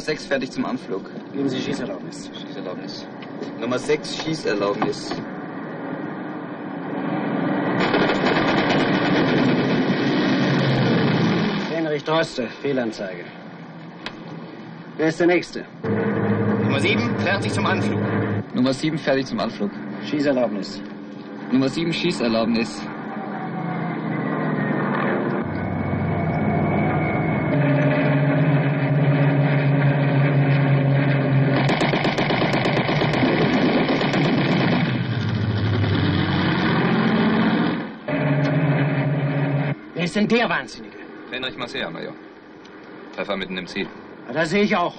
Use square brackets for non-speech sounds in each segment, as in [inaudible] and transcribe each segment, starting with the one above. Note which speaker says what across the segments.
Speaker 1: Nummer 6 fertig zum Anflug.
Speaker 2: Geben Sie Schießerlaubnis.
Speaker 1: Schießerlaubnis. Nummer 6 Schießerlaubnis.
Speaker 2: Heinrich Droste, Fehlanzeige. Wer ist der Nächste?
Speaker 3: Nummer 7, fertig zum Anflug.
Speaker 1: Nummer 7 fertig zum Anflug.
Speaker 2: Schießerlaubnis.
Speaker 1: Nummer 7 Schießerlaubnis.
Speaker 2: Ist denn der Wahnsinnige?
Speaker 4: Heinrich Marseille, Major. Treffer mitten im Ziel.
Speaker 2: Ja, das sehe ich auch.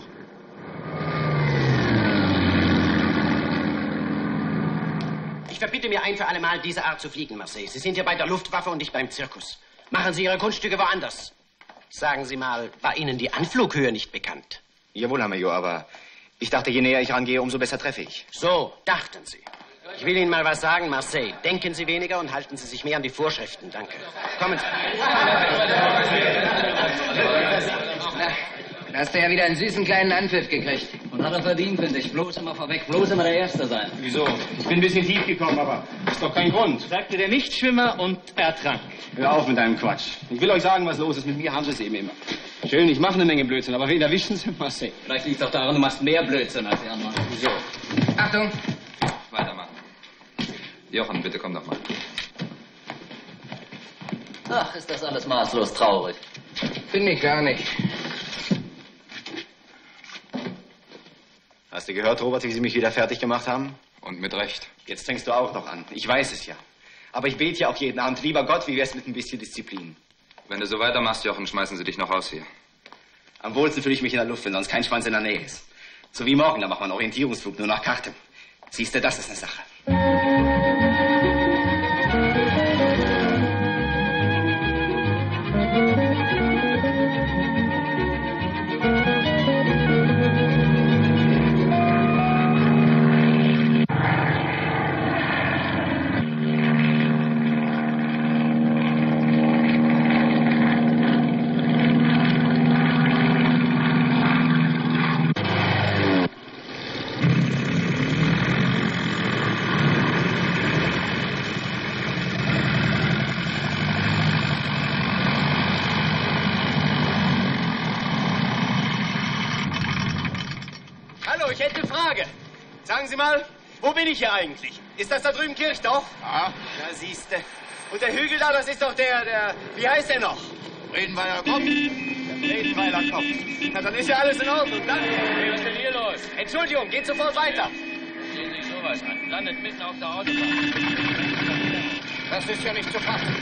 Speaker 5: Ich verbitte mir ein für alle Mal, diese Art zu fliegen, Marseille. Sie sind hier bei der Luftwaffe und nicht beim Zirkus. Machen Sie Ihre Kunststücke woanders. Sagen Sie mal, war Ihnen die Anflughöhe nicht bekannt?
Speaker 3: Jawohl, Herr Major, aber ich dachte, je näher ich rangehe, umso besser treffe ich.
Speaker 5: So, dachten Sie. Ich will Ihnen mal was sagen, Marseille. Denken Sie weniger und halten Sie sich mehr an die Vorschriften. Danke. Kommen Sie.
Speaker 6: Da hast du ja wieder einen süßen kleinen Anpfiff gekriegt. Und hat er verdient, finde ich. Bloß immer vorweg, bloß immer der Erste sein.
Speaker 7: Wieso? Ich bin ein bisschen tief gekommen, aber ist doch kein Grund.
Speaker 8: Sagte der Nichtschwimmer und ertrank.
Speaker 7: Hör auf mit deinem Quatsch. Ich will euch sagen, was los ist. Mit mir haben sie es eben immer. Schön, ich mache eine Menge Blödsinn, aber wen erwischen sie? Marseille.
Speaker 6: Vielleicht liegt es auch daran, du machst mehr Blödsinn als die anderen.
Speaker 7: Wieso?
Speaker 1: Achtung!
Speaker 4: Weitermachen. Jochen, bitte komm doch mal.
Speaker 6: Ach, ist das alles maßlos traurig.
Speaker 1: Finde ich gar nicht.
Speaker 3: Hast du gehört, Robert, wie Sie mich wieder fertig gemacht haben?
Speaker 4: Und mit Recht.
Speaker 3: Jetzt fängst du auch noch an. Ich weiß es ja. Aber ich bete ja auch jeden Abend. Lieber Gott, wie wär's mit ein bisschen Disziplin?
Speaker 4: Wenn du so weitermachst, Jochen, schmeißen sie dich noch raus hier.
Speaker 3: Am wohlsten fühle ich mich in der Luft, wenn sonst kein Schwanz in der Nähe ist. So wie morgen, da macht man Orientierungsflug nur nach Karte. Siehst du, das ist eine Sache.
Speaker 9: Hier eigentlich? Ist das da drüben Kirchdorf?
Speaker 3: Ja.
Speaker 9: Da siehste. Und der Hügel da, das ist doch der, der, wie heißt der noch?
Speaker 3: Redenweiler Kopf.
Speaker 9: Der Redenweiler Kopf. Na, dann ist ja alles in Ordnung. Dann.
Speaker 8: Was ist denn hier los?
Speaker 9: Entschuldigung, geht sofort weiter.
Speaker 8: Sehen Sie sowas an. Landet mitten auf der Autobahn.
Speaker 9: Das ist ja nicht zu fassen.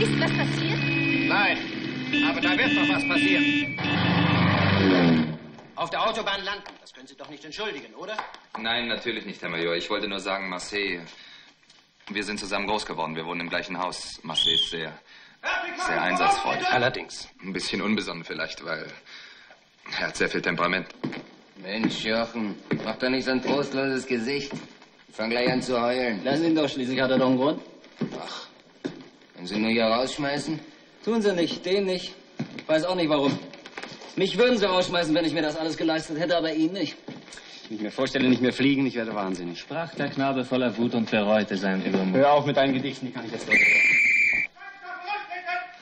Speaker 10: Ist was passiert?
Speaker 9: Nein, aber da wird noch was passieren.
Speaker 5: Auf der Autobahn landen. Das können Sie doch nicht entschuldigen, oder?
Speaker 4: Nein, natürlich nicht, Herr Major. Ich wollte nur sagen, Marseille. Wir sind zusammen groß geworden. Wir wohnen im gleichen Haus. Marseille ist sehr, sehr einsatzfreudig.
Speaker 5: Allerdings.
Speaker 4: Ein bisschen unbesonnen vielleicht, weil er hat sehr viel Temperament.
Speaker 6: Mensch, Jochen, mach doch nicht so ein trostloses Gesicht. Fang gleich an zu heulen. Lass ihn doch, schließlich hat er doch einen Grund. Ach, wenn Sie nur hier rausschmeißen? Tun Sie nicht, den nicht. Ich weiß auch nicht warum. Mich würden Sie rausschmeißen, wenn ich mir das alles geleistet hätte, aber ihn nicht.
Speaker 7: Wenn ich mir vorstelle, nicht mehr fliegen, ich werde wahnsinnig.
Speaker 8: Sprach der Knabe voller Wut und bereute seinen Übermut.
Speaker 7: Hör auf mit deinen Gedichten, die kann ich jetzt nicht.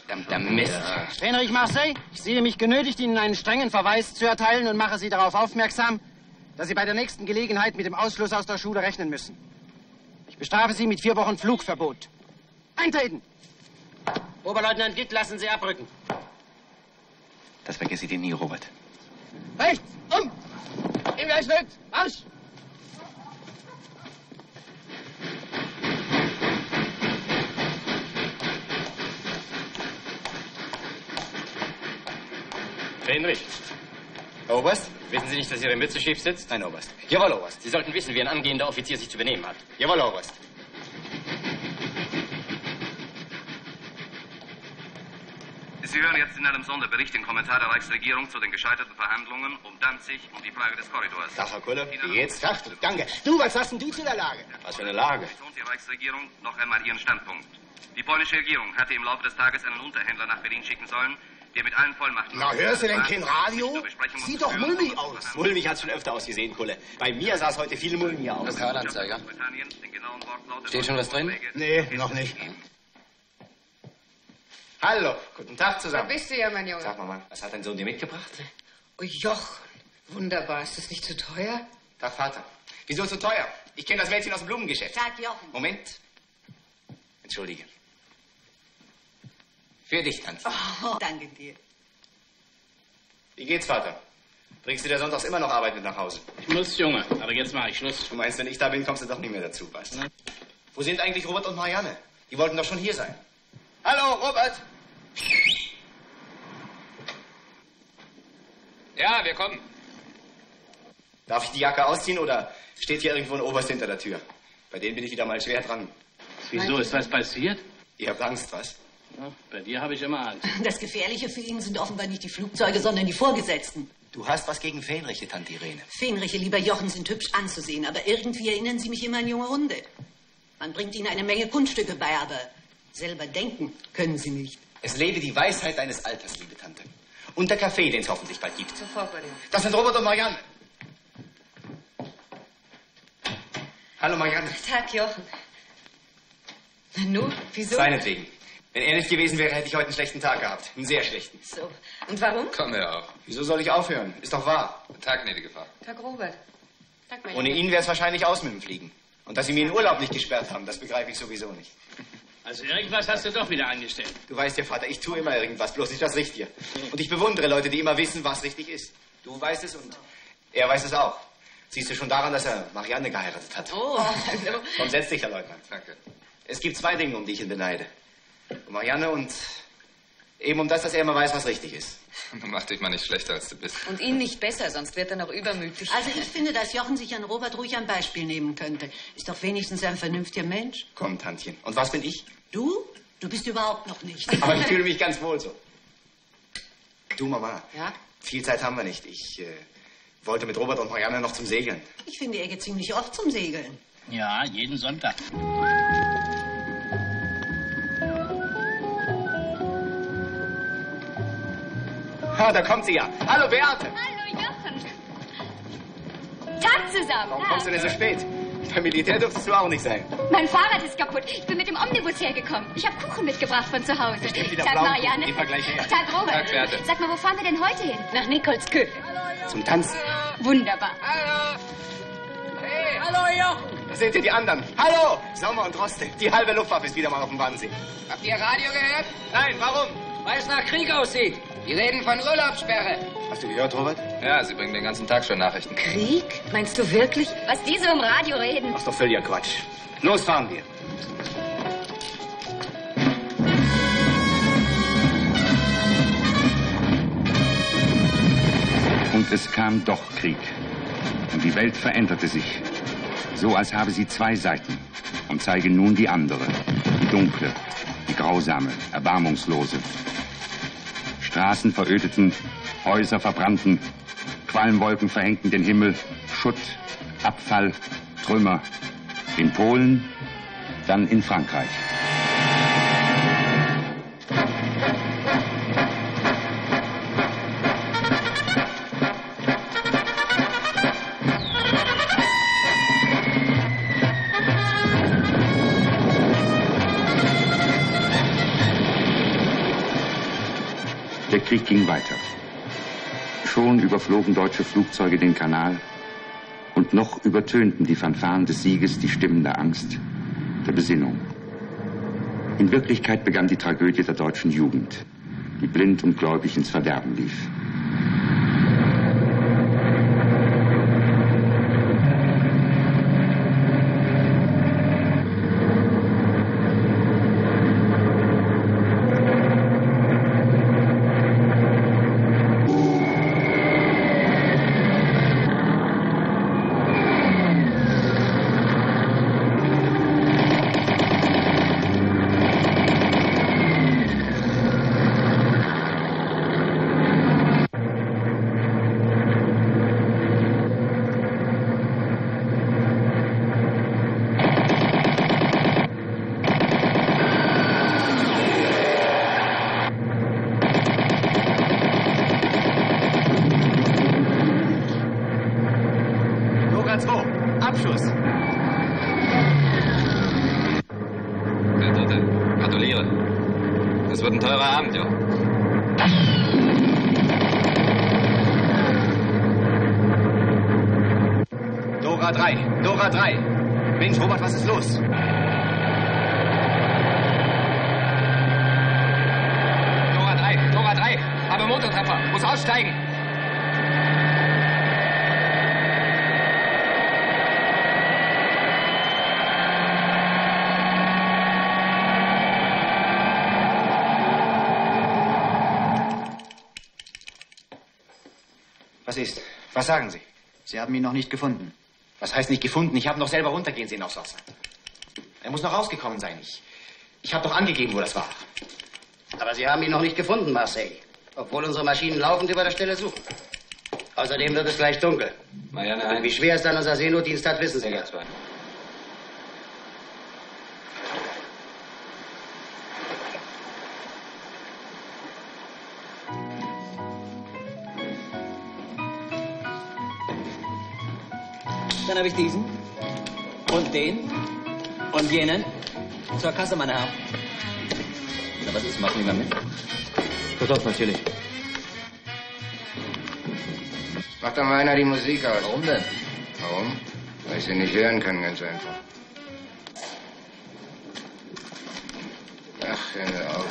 Speaker 3: Verdammter Mist.
Speaker 5: Heinrich Marseille, ich sehe mich genötigt, Ihnen einen strengen Verweis zu erteilen und mache Sie darauf aufmerksam, dass Sie bei der nächsten Gelegenheit mit dem Ausschluss aus der Schule rechnen müssen. Ich bestrafe Sie mit vier Wochen Flugverbot. Eintreten! Oberleutnant Gitt, lassen Sie abrücken.
Speaker 3: Das vergesse ich dir nie, Robert.
Speaker 9: Rechts, um! Im Gleichschritt, Marsch!
Speaker 8: Heinrich,
Speaker 3: Oberst?
Speaker 8: wissen Sie nicht, dass Ihre Mütze schief sitzt?
Speaker 3: Nein, Oberst. Jawohl, Oberst.
Speaker 8: Sie sollten wissen, wie ein angehender Offizier sich zu benehmen hat.
Speaker 3: Jawohl, Oberst.
Speaker 11: Sie hören jetzt in einem Sonderbericht den Kommentar der Reichsregierung zu den gescheiterten Verhandlungen um Danzig und die Frage des Korridors.
Speaker 3: Tag, Herr Kulle.
Speaker 11: Wie
Speaker 3: geht's?
Speaker 9: Ach, danke. Du, was hast denn du zu der Lage?
Speaker 3: Was für eine Lage.
Speaker 11: Die Reichsregierung noch einmal ihren Standpunkt. Die polnische Regierung hatte im Laufe des Tages einen Unterhändler nach Berlin schicken sollen, der mit allen Vollmachten...
Speaker 5: Na, hörst du denn kein Radio? Sieht doch mulmig aus.
Speaker 3: Mulmig hat's schon öfter ausgesehen, Kulle. Bei mir sah es heute viel mulmiger aus.
Speaker 11: Den genauen Wortlaut...
Speaker 1: Steht schon was drin?
Speaker 5: Nee, noch nicht.
Speaker 3: Hallo, guten Tag zusammen.
Speaker 12: bist du ja, mein Junge.
Speaker 3: Sag mal, mal, was hat dein Sohn dir mitgebracht?
Speaker 12: Oh, Joch. Wunderbar. Ist das nicht zu teuer?
Speaker 3: Tag, Vater. Wieso so teuer? Ich kenne das Mädchen aus dem Blumengeschäft.
Speaker 12: Sag Jochen.
Speaker 3: Moment. Entschuldige. Für dich, Tante.
Speaker 12: Oh, danke dir.
Speaker 3: Wie geht's, Vater? Bringst du dir sonntags immer noch Arbeit mit nach Hause?
Speaker 8: Ich muss, Junge, aber jetzt mache ich Schluss.
Speaker 3: Du meinst, wenn ich da bin, kommst du doch nicht mehr dazu, weißt du? Wo sind eigentlich Robert und Marianne? Die wollten doch schon hier sein. Hallo, Robert!
Speaker 4: Ja, wir kommen.
Speaker 3: Darf ich die Jacke ausziehen oder steht hier irgendwo ein Oberst hinter der Tür? Bei denen bin ich wieder mal schwer dran.
Speaker 8: Wieso, ist was passiert?
Speaker 3: Ihr habt Angst, was?
Speaker 8: Ja, bei dir habe ich immer Angst. [laughs]
Speaker 12: Das Gefährliche für ihn sind offenbar nicht die Flugzeuge, sondern die Vorgesetzten.
Speaker 3: Du hast was gegen Fähnriche, Tante Irene.
Speaker 12: Fähnriche, lieber Jochen, sind hübsch anzusehen, aber irgendwie erinnern sie mich immer an junge Hunde. Man bringt ihnen eine Menge Kunststücke bei, aber selber denken können sie nicht.
Speaker 3: Es lebe die Weisheit deines Alters, liebe Tante. Und der Kaffee, den es hoffentlich bald gibt.
Speaker 12: Sofort bei dir.
Speaker 3: Das sind Robert und Marianne. Hallo, Marianne.
Speaker 12: Tag, Jochen. Na nu, wieso?
Speaker 3: Seinetwegen. Wenn er nicht gewesen wäre, hätte ich heute einen schlechten Tag gehabt. Einen sehr schlechten.
Speaker 12: So. Und warum?
Speaker 4: Kommen wir auch.
Speaker 3: Wieso soll ich aufhören? Ist doch wahr.
Speaker 4: Tag, gnädige Frau.
Speaker 12: Tag, Robert. Tag,
Speaker 3: Ohne ihn wäre es wahrscheinlich aus mit dem Fliegen. Und dass Sie mir den Urlaub nicht gesperrt haben, das begreife ich sowieso nicht.
Speaker 8: Also irgendwas hast du doch wieder angestellt.
Speaker 3: Du weißt ja, Vater, ich tue immer irgendwas, bloß nicht das Richtige. Und ich bewundere Leute, die immer wissen, was richtig ist. Du weißt es und er weiß es auch. Siehst du schon daran, dass er Marianne geheiratet hat.
Speaker 12: Oh, [laughs] hallo.
Speaker 3: Komm, setz dich, Herr Leutnant.
Speaker 4: Danke.
Speaker 3: Es gibt zwei Dinge, um die ich ihn beneide. Um Marianne und eben um das, dass er immer weiß, was richtig ist. [laughs]
Speaker 4: Mach dich mal nicht schlechter, als du bist.
Speaker 13: Und ihn nicht besser, sonst wird er noch übermütig.
Speaker 12: Also ich finde, dass Jochen sich an Robert ruhig ein Beispiel nehmen könnte. Ist doch wenigstens ein vernünftiger Mensch.
Speaker 3: Komm, Tantchen. Und was bin ich?
Speaker 12: Du? Du bist überhaupt noch nicht. [laughs]
Speaker 3: Aber ich fühle mich ganz wohl so. Du, Mama.
Speaker 12: Ja?
Speaker 3: Viel Zeit haben wir nicht. Ich äh, wollte mit Robert und Marianne noch zum Segeln.
Speaker 12: Ich finde, er geht ziemlich oft zum Segeln.
Speaker 8: Ja, jeden Sonntag.
Speaker 3: Ha, da kommt sie ja. Hallo, Beate.
Speaker 10: Hallo, Jochen. Tag zusammen.
Speaker 3: Warum kommst du denn so spät? Beim Militär dürftest du auch nicht sein.
Speaker 10: Mein Fahrrad ist kaputt. Ich bin mit dem Omnibus hergekommen. Ich habe Kuchen mitgebracht von zu Hause. Tag,
Speaker 3: blau.
Speaker 10: Marianne.
Speaker 3: Mal gleich her.
Speaker 10: Tag, Robert.
Speaker 4: Tag, Beate.
Speaker 10: Sag mal, wo fahren wir denn heute hin?
Speaker 13: Nach Nikolskö.
Speaker 3: Zum Tanzen.
Speaker 10: Wunderbar.
Speaker 3: Da seht ihr die anderen. Hallo! Sommer und Roste. Die halbe Luftwaffe ist wieder mal auf dem Wannsee.
Speaker 1: Habt ihr Radio gehört?
Speaker 3: Nein, warum?
Speaker 1: Weil es nach Krieg aussieht. Die reden von Urlaubssperre.
Speaker 3: Hast du gehört, Robert?
Speaker 4: Ja, Sie bringen den ganzen Tag schon Nachrichten.
Speaker 13: Krieg? Meinst du wirklich?
Speaker 10: Was die so im Radio reden.
Speaker 3: Ach, doch völliger Quatsch. Los, fahren wir.
Speaker 14: Und es kam doch Krieg. Und die Welt veränderte sich. So als habe sie zwei Seiten und zeige nun die andere. Die dunkle, die grausame, erbarmungslose. Straßen verödeten, Häuser verbrannten, Qualmwolken verhängten den Himmel, Schutt, Abfall, Trümmer. In Polen, dann in Frankreich. Krieg ging weiter. Schon überflogen deutsche Flugzeuge den Kanal und noch übertönten die Fanfaren des Sieges die Stimmen der Angst, der Besinnung. In Wirklichkeit begann die Tragödie der deutschen Jugend, die blind und gläubig ins Verderben lief.
Speaker 4: Aussteigen.
Speaker 3: Was ist? Was sagen Sie?
Speaker 15: Sie haben ihn noch nicht gefunden.
Speaker 3: Was heißt nicht gefunden? Ich habe noch selber runtergehen sehen aufs Wasser. Er muss noch rausgekommen sein. Ich, ich habe doch angegeben, wo das war.
Speaker 15: Aber Sie haben ihn noch nicht gefunden, Marseille. Obwohl unsere Maschinen laufend über der Stelle suchen. Außerdem wird es gleich dunkel.
Speaker 4: Marianne
Speaker 15: Und wie schwer es dann unser Seenotdienst hat, wissen Sie ja.
Speaker 1: Dann habe ich diesen und den und jenen. Zur Kasse, meine Herren. Na, was ist? Machen Sie mal mit?
Speaker 3: Pass auf, natürlich.
Speaker 1: Mach doch mal einer die Musik aus. Warum denn? Warum? Weil ich sie nicht hören kann, ganz einfach. Ach, hör auf.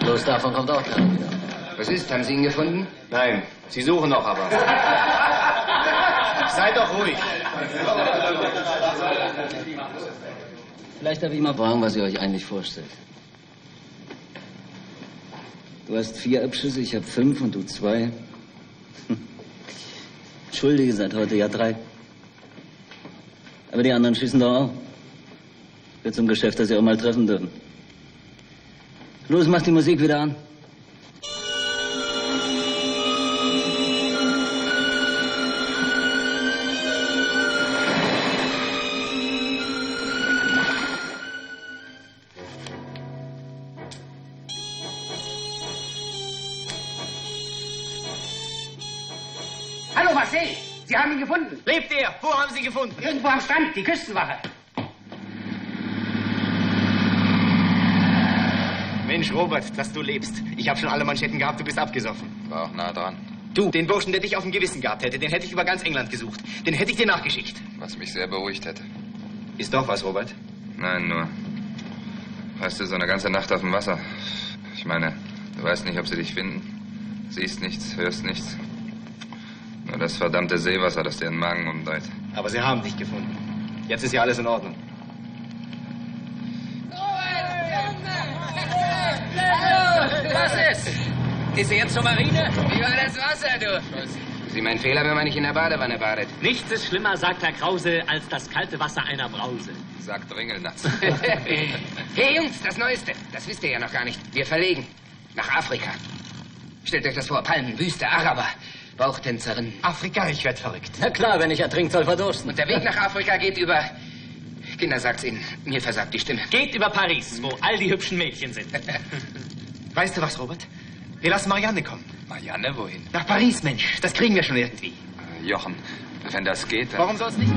Speaker 1: Bloß davon kommt auch keiner wieder. Was ist? Haben Sie ihn gefunden?
Speaker 3: Nein, Sie suchen noch aber. Seid doch ruhig.
Speaker 1: Vielleicht darf ich mal fragen, was ihr euch eigentlich vorstellt. Du hast vier Abschüsse, ich habe fünf und du zwei. [laughs] Hm. Schuldige seit heute ja drei. Aber die anderen schießen doch auch. Wird zum Geschäft, das sie auch mal treffen dürfen. Los, mach die Musik wieder an.
Speaker 3: Lebt er? Wo haben Sie gefunden?
Speaker 15: Irgendwo am Strand, die Küstenwache.
Speaker 3: Mensch, Robert, dass du lebst. Ich habe schon alle Manschetten gehabt, du bist abgesoffen.
Speaker 4: War auch nah dran.
Speaker 3: Du, den Burschen, der dich auf dem Gewissen gehabt hätte, den hätte ich über ganz England gesucht. Den hätte ich dir nachgeschickt.
Speaker 4: Was mich sehr beruhigt hätte.
Speaker 3: Ist doch was, Robert.
Speaker 4: Nein, nur. Weißt du, so eine ganze Nacht auf dem Wasser. Ich meine, du weißt nicht, ob sie dich finden. Siehst nichts, hörst nichts. Nur das verdammte Seewasser, das dir den Magen umdreht.
Speaker 3: Aber sie haben dich gefunden. Jetzt ist ja alles in Ordnung.
Speaker 1: Was ist? Ist er jetzt zur Marine? Wie war das Wasser, du? Sie mein Fehler, wenn man nicht in der Badewanne badet.
Speaker 8: Nichts ist schlimmer, sagt Herr Krause, als das kalte Wasser einer Brause.
Speaker 4: Sagt Ringelnatz. [laughs]
Speaker 1: hey Jungs, das Neueste. Das wisst ihr ja noch gar nicht. Wir verlegen. Nach Afrika. Stellt euch das vor. Palmen, Wüste, Araber, Bauchtänzerinnen.
Speaker 3: Afrika, ich werd verrückt.
Speaker 1: Na klar, wenn ich ertrinkt, soll verdursten. Und der Weg nach Afrika geht über... Kinder, sagt's ihnen. Mir versagt die Stimme.
Speaker 8: Geht über Paris, wo all die hübschen Mädchen sind. [laughs]
Speaker 3: Weißt du was, Robert? Wir lassen Marianne kommen.
Speaker 4: Marianne, wohin?
Speaker 3: Nach Paris, Mensch. Das kriegen wir schon irgendwie.
Speaker 4: Äh, Jochen, wenn das geht, dann...
Speaker 3: Warum soll's nicht?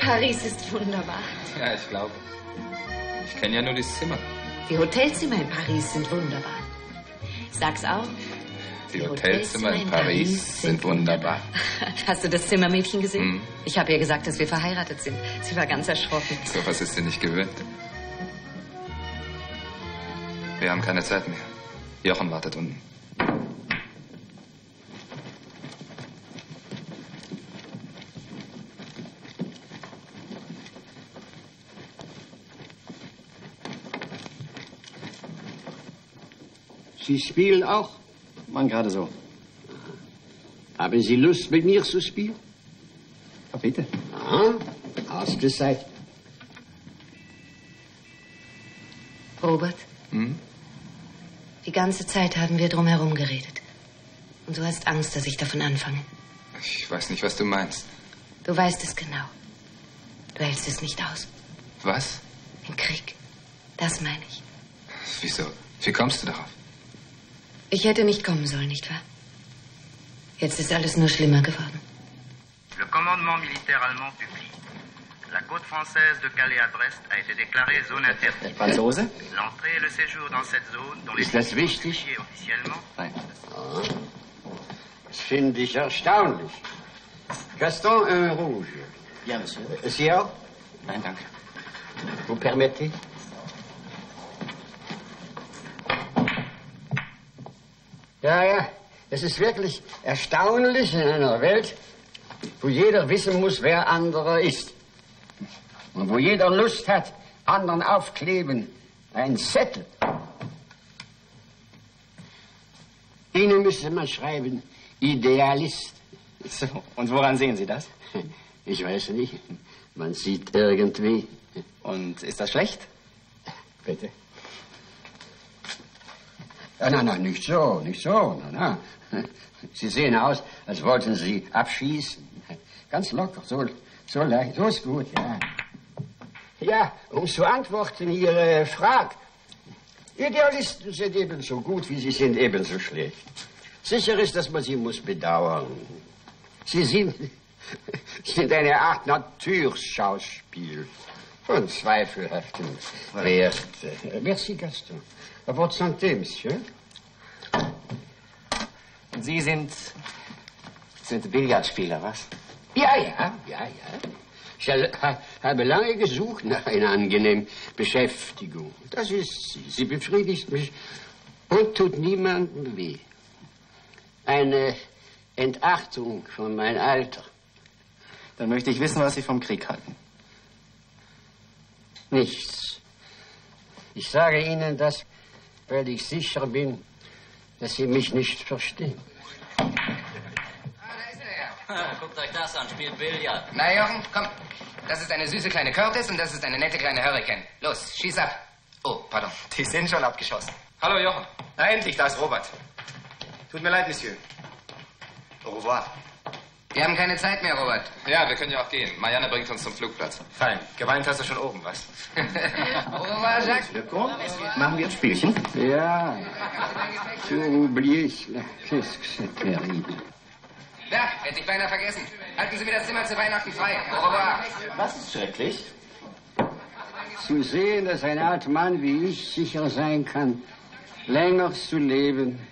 Speaker 13: Paris ist wunderbar.
Speaker 4: Ja, ich glaube. Ich kenne ja nur das Zimmer.
Speaker 13: Die Hotelzimmer in Paris sind wunderbar. Sag's auch.
Speaker 4: Die Hotelzimmer in Paris sind wunderbar. [laughs]
Speaker 13: Hast du das Zimmermädchen gesehen?
Speaker 4: Hm.
Speaker 13: Ich habe ihr gesagt, dass wir verheiratet sind. Sie war ganz erschrocken.
Speaker 4: So was ist sie nicht gewöhnt. Wir haben keine Zeit mehr. Jochen wartet unten.
Speaker 16: Sie spielen auch?
Speaker 17: Mann, gerade so.
Speaker 16: Haben Sie Lust, mit mir zu spielen?
Speaker 17: Ja, bitte.
Speaker 16: Ah, ausgezeichnet.
Speaker 13: Robert,
Speaker 4: Hm?
Speaker 13: die ganze Zeit haben wir drumherum geredet. Und du hast Angst, dass ich davon anfange.
Speaker 4: Ich weiß nicht, was du meinst.
Speaker 13: Du weißt es genau. Du hältst es nicht aus.
Speaker 4: Was?
Speaker 13: Den Krieg. Das meine ich.
Speaker 4: Wieso? Wie kommst du darauf?
Speaker 13: Ich hätte nicht kommen sollen, nicht wahr? Jetzt ist alles nur schlimmer geworden.
Speaker 1: Willkommen
Speaker 18: commandement militaire allemand publie. La côte française de Calais à Brest a été déclarée zone interdite.
Speaker 3: Franzose?
Speaker 18: L'entrée et le séjour dans cette zone, dont
Speaker 16: Ist das wichtig?
Speaker 18: officiellement,
Speaker 16: Ja. Das finde ich erstaunlich. Gaston, un rouge.
Speaker 3: Ja, Monsieur.
Speaker 16: Sie auch?
Speaker 3: Nein, danke.
Speaker 16: Vous permettez? Ja, ja, es ist wirklich erstaunlich in einer Welt, wo jeder wissen muss, wer anderer ist. Und wo jeder Lust hat, anderen aufkleben. Ein Zettel. Ihnen müsste man schreiben, Idealist.
Speaker 3: So, und woran sehen Sie das?
Speaker 16: Ich weiß nicht. Man sieht irgendwie.
Speaker 3: Und ist das schlecht?
Speaker 16: Bitte. Ja, nein, nein, nicht so, nicht so. Nein, nein. [laughs] Sie sehen aus, als wollten Sie abschießen. Ganz locker, so, so leicht, so ist gut, ja. Ja, um zu antworten Ihre Frage. Idealisten sind ebenso gut, wie sie sind ebenso schlecht. Sicher ist, dass man sie muss bedauern. Sie sind, [laughs] sind eine Art Naturschauspiel von zweifelhaftem Wert. Merci, Gaston. À votre santé, Monsieur.
Speaker 3: Und Sie sind. sind Billardspieler, was?
Speaker 16: Ja, ja, ja, ja. Ich ha- habe lange gesucht nach einer angenehmen Beschäftigung. Das ist sie. Sie befriedigt mich und tut niemandem weh. Eine Entachtung von meinem Alter.
Speaker 3: Dann möchte ich wissen, was Sie vom Krieg halten.
Speaker 16: Nichts. Ich sage Ihnen das, weil ich sicher bin, dass Sie mich nicht verstehen.
Speaker 19: Guckt euch das an, spielt Billard.
Speaker 1: Na, Jochen, komm. Das ist eine süße kleine Curtis und das ist eine nette kleine Hurricane. Los, schieß ab. Oh, pardon.
Speaker 3: Die sind schon abgeschossen.
Speaker 1: Hallo, Jochen.
Speaker 3: Na, endlich, da ist Robert. Tut mir leid, Monsieur. Au revoir.
Speaker 1: Wir haben keine Zeit mehr, Robert.
Speaker 4: Ja, wir können ja auch gehen. Marianne bringt uns zum Flugplatz.
Speaker 3: Fein. Geweint hast du schon oben, was?
Speaker 1: Au revoir, Jacques.
Speaker 3: Machen wir ein Spielchen?
Speaker 16: Ja.
Speaker 1: Da, hätte ich beinahe vergessen. Halten Sie mir das Zimmer zu Weihnachten frei. Au revoir.
Speaker 3: Was ist schrecklich?
Speaker 16: Zu sehen, dass ein alter Mann wie ich sicher sein kann, länger zu leben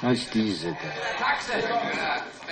Speaker 16: als diese da.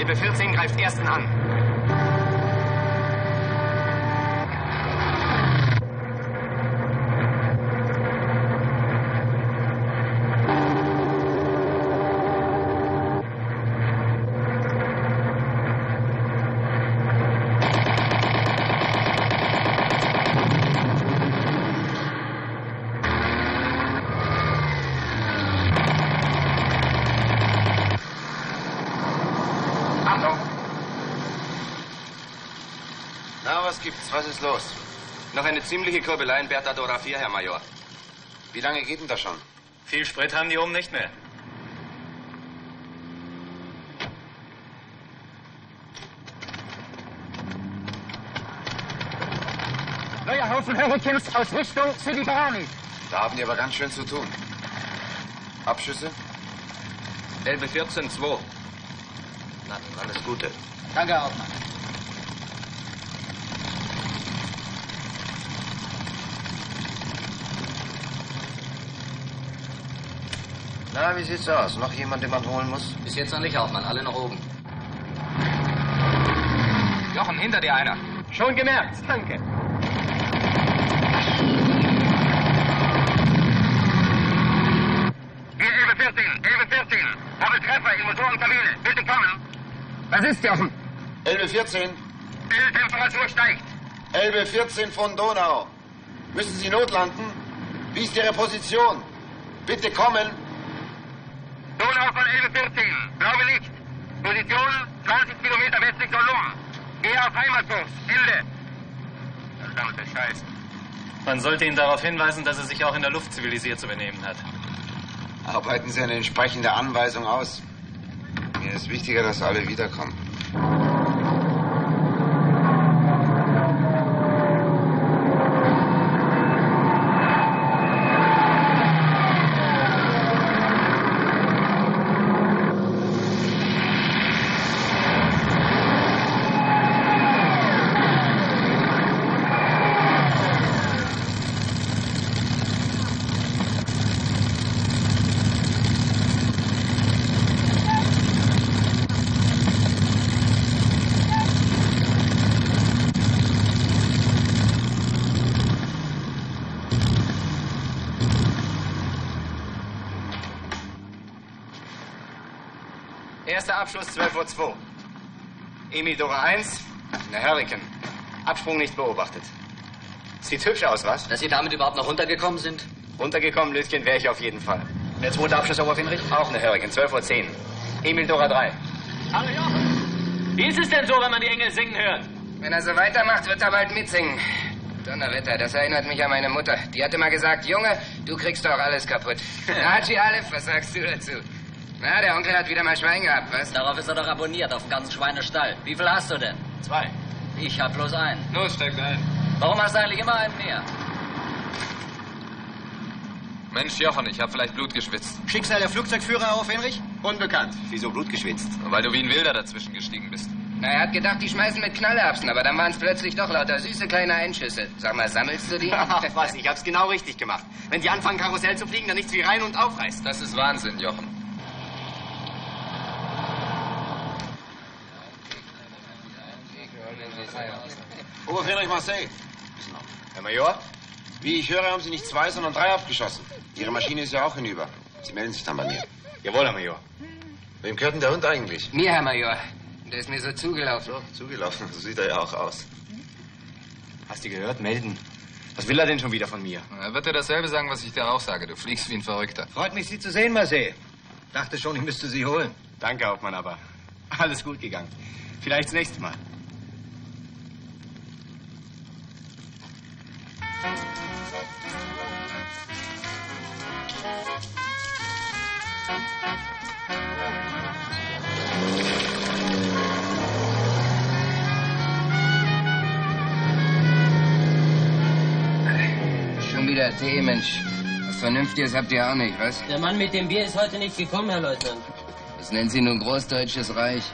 Speaker 3: Elbe 14 greift ersten an. Achtung!
Speaker 4: Na, was los?
Speaker 20: Noch eine ziemliche Kurbelei in Bertadora 4, Herr Major.
Speaker 4: Wie lange geht denn das schon?
Speaker 8: Viel Sprit haben die oben nicht mehr.
Speaker 5: Neuer Haufen Hurricanes aus Richtung Sidi Barani.
Speaker 4: Da haben die aber ganz schön zu tun. Abschüsse?
Speaker 20: Elbe 14, 2.
Speaker 3: Na, alles Gute.
Speaker 5: Danke, Herr Hauptmann.
Speaker 3: Na, wie sieht's aus? Noch jemand, den man holen muss?
Speaker 1: Bis jetzt noch nicht, Hauptmann. Alle noch oben.
Speaker 21: Jochen, hinter dir einer.
Speaker 22: Schon gemerkt, danke.
Speaker 18: Hier 1114, 1114. Habe Treffer in Motorenkabine. Bitte kommen.
Speaker 3: Was ist, Jochen?
Speaker 23: Elbe 14.
Speaker 18: Öltemperatur steigt.
Speaker 23: Elbe 14 von Donau. Müssen Sie notlanden? Wie ist Ihre Position? Bitte kommen.
Speaker 18: Donau von 1114. Blaue Licht. Position 20 Kilometer westlich von Lom. Gehe auf Heimatkurs. Ende.
Speaker 22: Verdammte Scheiße. Man sollte ihn darauf hinweisen, dass er sich auch in der Luft zivilisiert zu benehmen hat.
Speaker 23: Arbeiten Sie eine entsprechende Anweisung aus. Mir ist wichtiger, dass alle wiederkommen.
Speaker 20: Erster Abschuss 12.02 Uhr. Emil Dora 1, eine Hurricane. Absprung nicht beobachtet. Sieht hübsch aus, was?
Speaker 1: Dass Sie damit überhaupt noch runtergekommen sind?
Speaker 20: Runtergekommen, Löschen, wäre ich auf jeden Fall.
Speaker 1: Der zweite Abschuss, Oberfenrich?
Speaker 20: Auch eine Hurricane, 12.10 Uhr. Emil Dora 3.
Speaker 8: Hallo Jochen. Wie ist es denn so, wenn man die Engel singen hört?
Speaker 1: Wenn er so weitermacht, wird er bald mitsingen. Donnerwetter, das erinnert mich an meine Mutter. Die hatte mal gesagt, Junge, du kriegst doch alles kaputt. [laughs] Haji Aleph, was sagst du dazu? Na, der Onkel hat wieder mal Schwein gehabt, was?
Speaker 6: Darauf ist er doch abonniert, auf den ganzen Schweinestall. Wie viel hast du denn?
Speaker 22: Zwei.
Speaker 6: Ich hab bloß einen.
Speaker 21: Los, steigt ein.
Speaker 6: Warum hast du eigentlich immer einen mehr?
Speaker 4: Mensch, Jochen, ich habe vielleicht Blut geschwitzt.
Speaker 5: Schicksal der Flugzeugführer auf Henrich?
Speaker 3: Unbekannt. Wieso Blut geschwitzt?
Speaker 4: Weil du wie ein Wilder dazwischen gestiegen bist.
Speaker 1: Na, er hat gedacht, die schmeißen mit Knallerbsen, aber dann waren es plötzlich doch lauter süße kleine Einschüsse. Sag mal, sammelst du die? [laughs]
Speaker 3: Ach was, ich hab's genau richtig gemacht. Wenn die anfangen, Karussell zu fliegen, dann nichts wie rein und aufreißt.
Speaker 4: Das ist Wahnsinn, Jochen.
Speaker 23: Oberfriedrich Marseille.
Speaker 3: Herr Major?
Speaker 23: Wie ich höre, haben Sie nicht zwei, sondern drei abgeschossen. Ihre Maschine ist ja auch hinüber. Sie melden sich dann bei mir.
Speaker 3: Jawohl, Herr Major.
Speaker 23: Wem gehört denn der Hund eigentlich?
Speaker 1: Mir, Herr Major. Der ist mir so zugelaufen.
Speaker 23: So, zugelaufen. So sieht er ja auch aus.
Speaker 3: Hast du gehört? Melden. Was will er denn schon wieder von mir?
Speaker 4: Er wird dir dasselbe sagen, was ich dir auch sage. Du fliegst wie ein Verrückter.
Speaker 5: Freut mich, Sie zu sehen, Marseille. Dachte schon, ich müsste Sie holen.
Speaker 3: Danke, Hauptmann, aber [laughs] alles gut gegangen. Vielleicht das nächste Mal.
Speaker 1: Wieder Tee, Mensch. Was Vernünftiges habt ihr auch nicht, was?
Speaker 6: Der Mann mit dem Bier ist heute nicht gekommen, Herr Leutnant.
Speaker 1: Das nennt sie nun Großdeutsches Reich.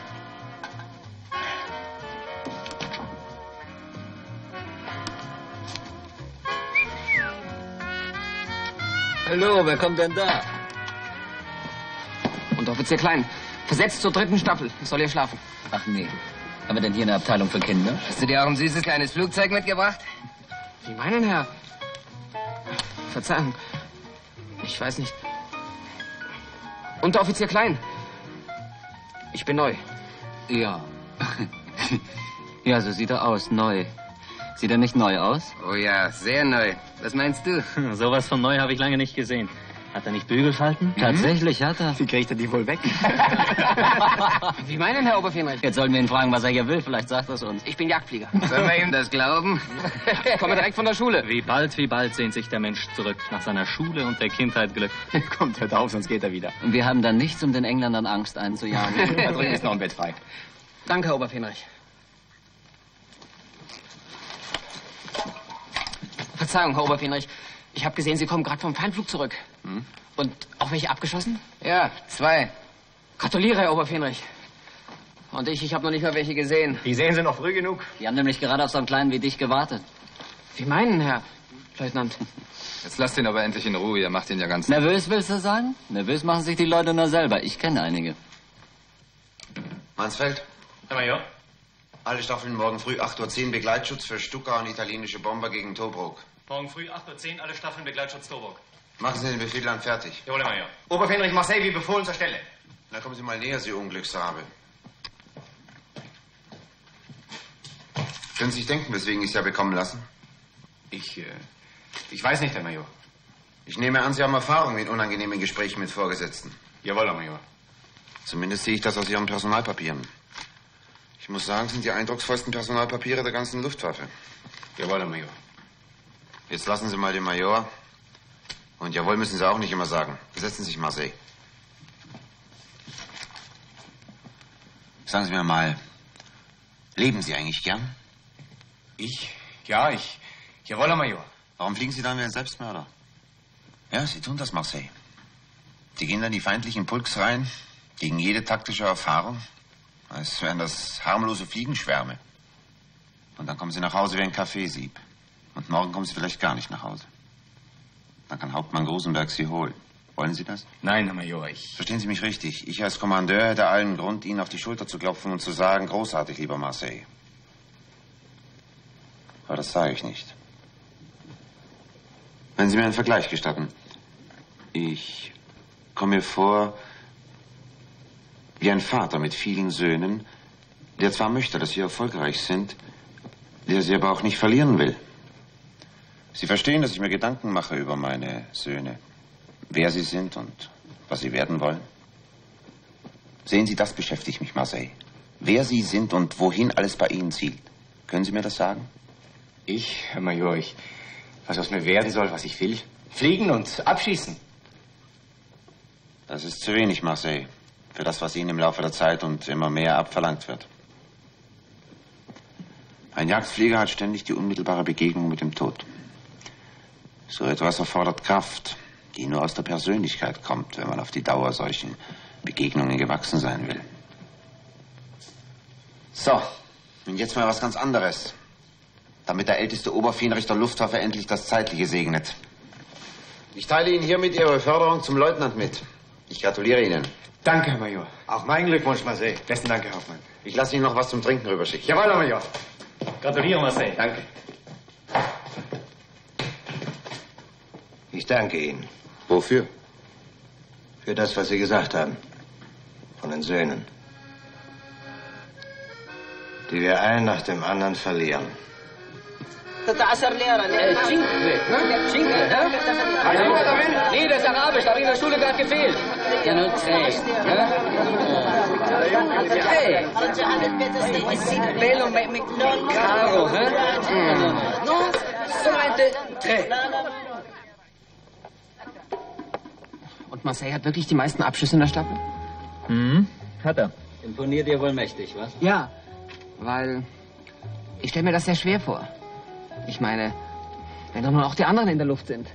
Speaker 6: Hallo, wer kommt denn da?
Speaker 1: Unteroffizier Klein. Versetzt zur dritten Staffel. Ich soll hier schlafen.
Speaker 6: Ach nee. Haben wir denn hier eine Abteilung für Kinder?
Speaker 1: Hast du dir auch ein süßes kleines Flugzeug mitgebracht?
Speaker 12: Wie meinen, Herr? Verzeihung. Ich weiß nicht. Unteroffizier Klein. Ich bin neu.
Speaker 6: Ja. [laughs] ja, so sieht er aus, neu. Sieht er nicht neu aus?
Speaker 1: Oh ja, sehr neu. Was meinst du? [laughs]
Speaker 6: Sowas von neu habe ich lange nicht gesehen. Hat er nicht Bügelfalten? Tatsächlich hat er.
Speaker 3: Wie kriegt er die wohl weg? [laughs]
Speaker 12: Wie meinen, Herr Oberfähnrich?
Speaker 6: Jetzt sollten wir ihn fragen, was er hier will. Vielleicht sagt er es uns.
Speaker 12: Ich bin Jagdflieger.
Speaker 1: Sollen wir ihm das glauben? [laughs]
Speaker 12: Ich komme direkt von der Schule.
Speaker 6: Wie bald, wie bald sehnt sich der Mensch zurück nach seiner Schule und der Kindheit Glück.
Speaker 3: Kommt, hört auf, sonst geht er wieder.
Speaker 6: Und wir haben dann nichts, um den Engländern Angst einzujagen.
Speaker 3: da drüben ist noch ein Bett frei.
Speaker 12: Danke, Herr Oberfähnrich. Verzeihung, Herr Oberfähnrich. Ich habe gesehen, Sie kommen gerade vom Feinflug zurück.
Speaker 1: Hm?
Speaker 12: Und auch welche abgeschossen?
Speaker 1: Ja, zwei.
Speaker 12: Gratuliere, Herr Oberfähnrich. Und ich, ich habe noch nicht mal welche gesehen.
Speaker 3: Die sehen Sie noch früh genug.
Speaker 6: Die haben nämlich gerade auf so einen Kleinen wie dich gewartet.
Speaker 12: Wie meinen, Herr Leutnant?
Speaker 4: Jetzt lasst ihn aber endlich in Ruhe. Ihr macht ihn ja ganz...
Speaker 6: Nervös willst du sagen? Nervös machen sich die Leute nur selber. Ich kenne einige.
Speaker 23: Mansfeld?
Speaker 22: Herr Major?
Speaker 23: Alle Staffeln morgen früh 8.10 Uhr Begleitschutz für Stuka und italienische Bomber gegen Tobruk.
Speaker 22: Morgen früh 8.10 Uhr, alle Staffeln Begleitschutz Tobruk.
Speaker 23: Machen Sie den Befehl dann fertig.
Speaker 22: Jawohl, Herr Major.
Speaker 3: Oberfähnrich Marseille, wie befohlen zur Stelle.
Speaker 23: Na, kommen Sie mal näher, Sie Unglücksrabe. Können Sie sich denken, weswegen ich Sie habe kommen lassen?
Speaker 3: Ich, äh, ich weiß nicht, Herr Major.
Speaker 23: Ich nehme an, Sie haben Erfahrung in unangenehmen Gesprächen mit Vorgesetzten.
Speaker 3: Jawohl, Herr Major.
Speaker 23: Zumindest sehe ich das aus Ihren Personalpapieren. Ich muss sagen, sind die eindrucksvollsten Personalpapiere der ganzen Luftwaffe.
Speaker 3: Jawohl, Herr Major.
Speaker 23: Jetzt lassen Sie mal den Major. Und jawohl müssen Sie auch nicht immer sagen. Setzen Sie sich, Marseille. Sagen Sie mir mal, leben Sie eigentlich gern?
Speaker 3: Ich? Ja, ich. Jawohl, Herr Major.
Speaker 23: Warum fliegen Sie dann wie ein Selbstmörder? Ja, Sie tun das, Marseille. Sie gehen dann die feindlichen Pulks rein, gegen jede taktische Erfahrung, als wären das harmlose Fliegenschwärme. Und dann kommen Sie nach Hause wie ein Kaffeesieb. Und morgen kommen Sie vielleicht gar nicht nach Hause. Dann kann Hauptmann Grusenberg Sie holen. Wollen Sie das?
Speaker 3: Nein, Herr Major, ich.
Speaker 23: Verstehen Sie mich richtig. Ich als Kommandeur hätte allen Grund, Ihnen auf die Schulter zu klopfen und zu sagen, großartig, lieber Marseille. Aber das sage ich nicht. Wenn Sie mir einen Vergleich gestatten. Ich komme mir vor wie ein Vater mit vielen Söhnen, der zwar möchte, dass sie erfolgreich sind, der sie aber auch nicht verlieren will. Sie verstehen, dass ich mir Gedanken mache über meine Söhne, wer sie sind und was sie werden wollen. Sehen Sie, das beschäftigt mich, Marseille. Wer Sie sind und wohin alles bei Ihnen zielt. Können Sie mir das sagen?
Speaker 3: Ich, Herr Major, ich. Was aus mir werden soll, was ich will? Fliegen und abschießen.
Speaker 23: Das ist zu wenig, Marseille, für das, was Ihnen im Laufe der Zeit und immer mehr abverlangt wird. Ein Jagdflieger hat ständig die unmittelbare Begegnung mit dem Tod. So etwas erfordert Kraft, die nur aus der Persönlichkeit kommt, wenn man auf die Dauer solchen Begegnungen gewachsen sein will. So, und jetzt mal was ganz anderes. Damit der älteste Oberfähnrich der Luftwaffe endlich das Zeitliche segnet. Ich teile Ihnen hiermit Ihre Beförderung zum Leutnant mit. Ich gratuliere Ihnen.
Speaker 3: Danke, Herr Major.
Speaker 23: Auch mein Glückwunsch, Marseille.
Speaker 3: Besten Dank, Herr Hauptmann.
Speaker 23: Ich lasse Ihnen noch was zum Trinken rüberschicken.
Speaker 3: Jawohl, Herr Major.
Speaker 22: Gratuliere, Marseille.
Speaker 3: Danke.
Speaker 24: Ich danke Ihnen.
Speaker 23: Wofür?
Speaker 24: Für das, was Sie gesagt haben. Von den Söhnen. Die wir einen nach dem anderen verlieren.
Speaker 12: Äh, Cinque, ne? Cinque, ne? Nee, das ist Arabisch, da habe ich in der Schule gerade gefehlt. Ja, nur Trä, ne? Trä. Bello caro, ne? No, solamente Trä. Und Marseille hat wirklich die meisten Abschüsse in der Staffel?
Speaker 6: Hm, hat er. Imponiert dir wohl mächtig, was?
Speaker 12: Ja, weil ich stelle mir das sehr schwer vor. Ich meine, wenn doch nur auch die anderen in der Luft sind.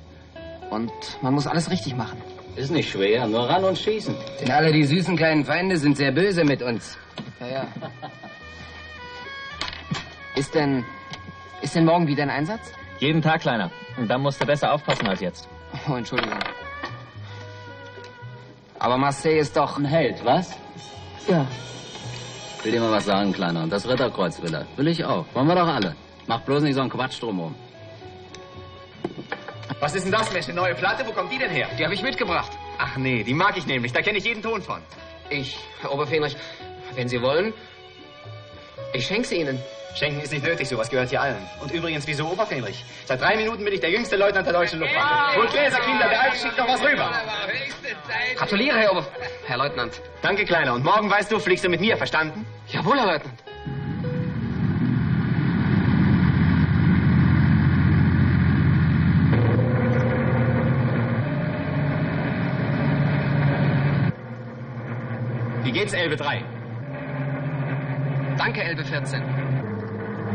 Speaker 12: Und man muss alles richtig machen.
Speaker 6: Ist nicht schwer, nur ran und schießen.
Speaker 1: Denn alle die süßen kleinen Feinde sind sehr böse mit uns.
Speaker 12: Ja, ja. [laughs] Ist denn, ist denn morgen wieder ein Einsatz?
Speaker 6: Jeden Tag, Kleiner. Und dann musst du besser aufpassen als jetzt.
Speaker 12: Oh, Entschuldigung. Aber Marseille ist doch...
Speaker 6: Ein Held, was?
Speaker 12: Ja.
Speaker 6: Will dir mal was sagen, Kleiner. Und das Ritterkreuz will er. Will ich auch. Wollen wir doch alle. Mach bloß nicht so einen Quatsch drumherum.
Speaker 3: Was ist denn das, Mensch? Eine neue Platte? Wo kommt die denn her?
Speaker 12: Die habe ich mitgebracht.
Speaker 3: Ach nee, die mag ich nämlich. Da kenne ich jeden Ton von.
Speaker 12: Ich, Herr Oberfähnrich, wenn Sie wollen, ich schenke sie Ihnen.
Speaker 3: Schenken ist nicht nötig, sowas gehört hier allen. Und übrigens, wieso Oberfähnrich? Seit drei Minuten bin ich der jüngste Leutnant der deutschen Luftwaffe. Holt Gläser, Kinder, der Alte schickt noch was rüber.
Speaker 12: Gratuliere, Herr Ober... Herr Leutnant.
Speaker 3: Danke, Kleiner. Und morgen, weißt du, fliegst du mit mir, verstanden?
Speaker 12: Jawohl, Herr Leutnant.
Speaker 3: Wie geht's, Elbe 3?
Speaker 12: Danke, Elbe 14.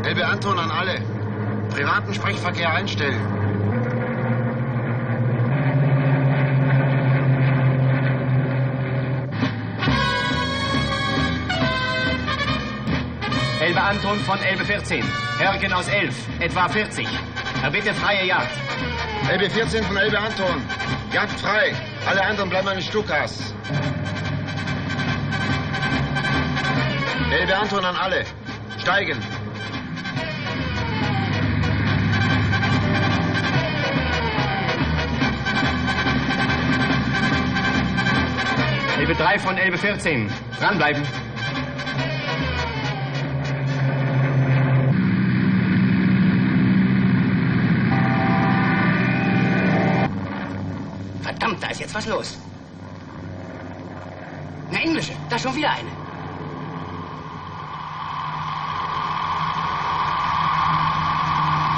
Speaker 23: Elbe Anton an alle. Privaten Sprechverkehr einstellen.
Speaker 3: Elbe Anton von Elbe 14. Herken aus 11, etwa 40. Erbitte freie Jagd.
Speaker 25: Elbe 14 von Elbe Anton. Jagd frei. Alle anderen bleiben in Stukas. Elbe Anton an alle. Steigen.
Speaker 3: Elbe 3 von Elbe 14. Dranbleiben.
Speaker 5: Verdammt, da ist jetzt was los. Eine englische, da ist schon wieder eine.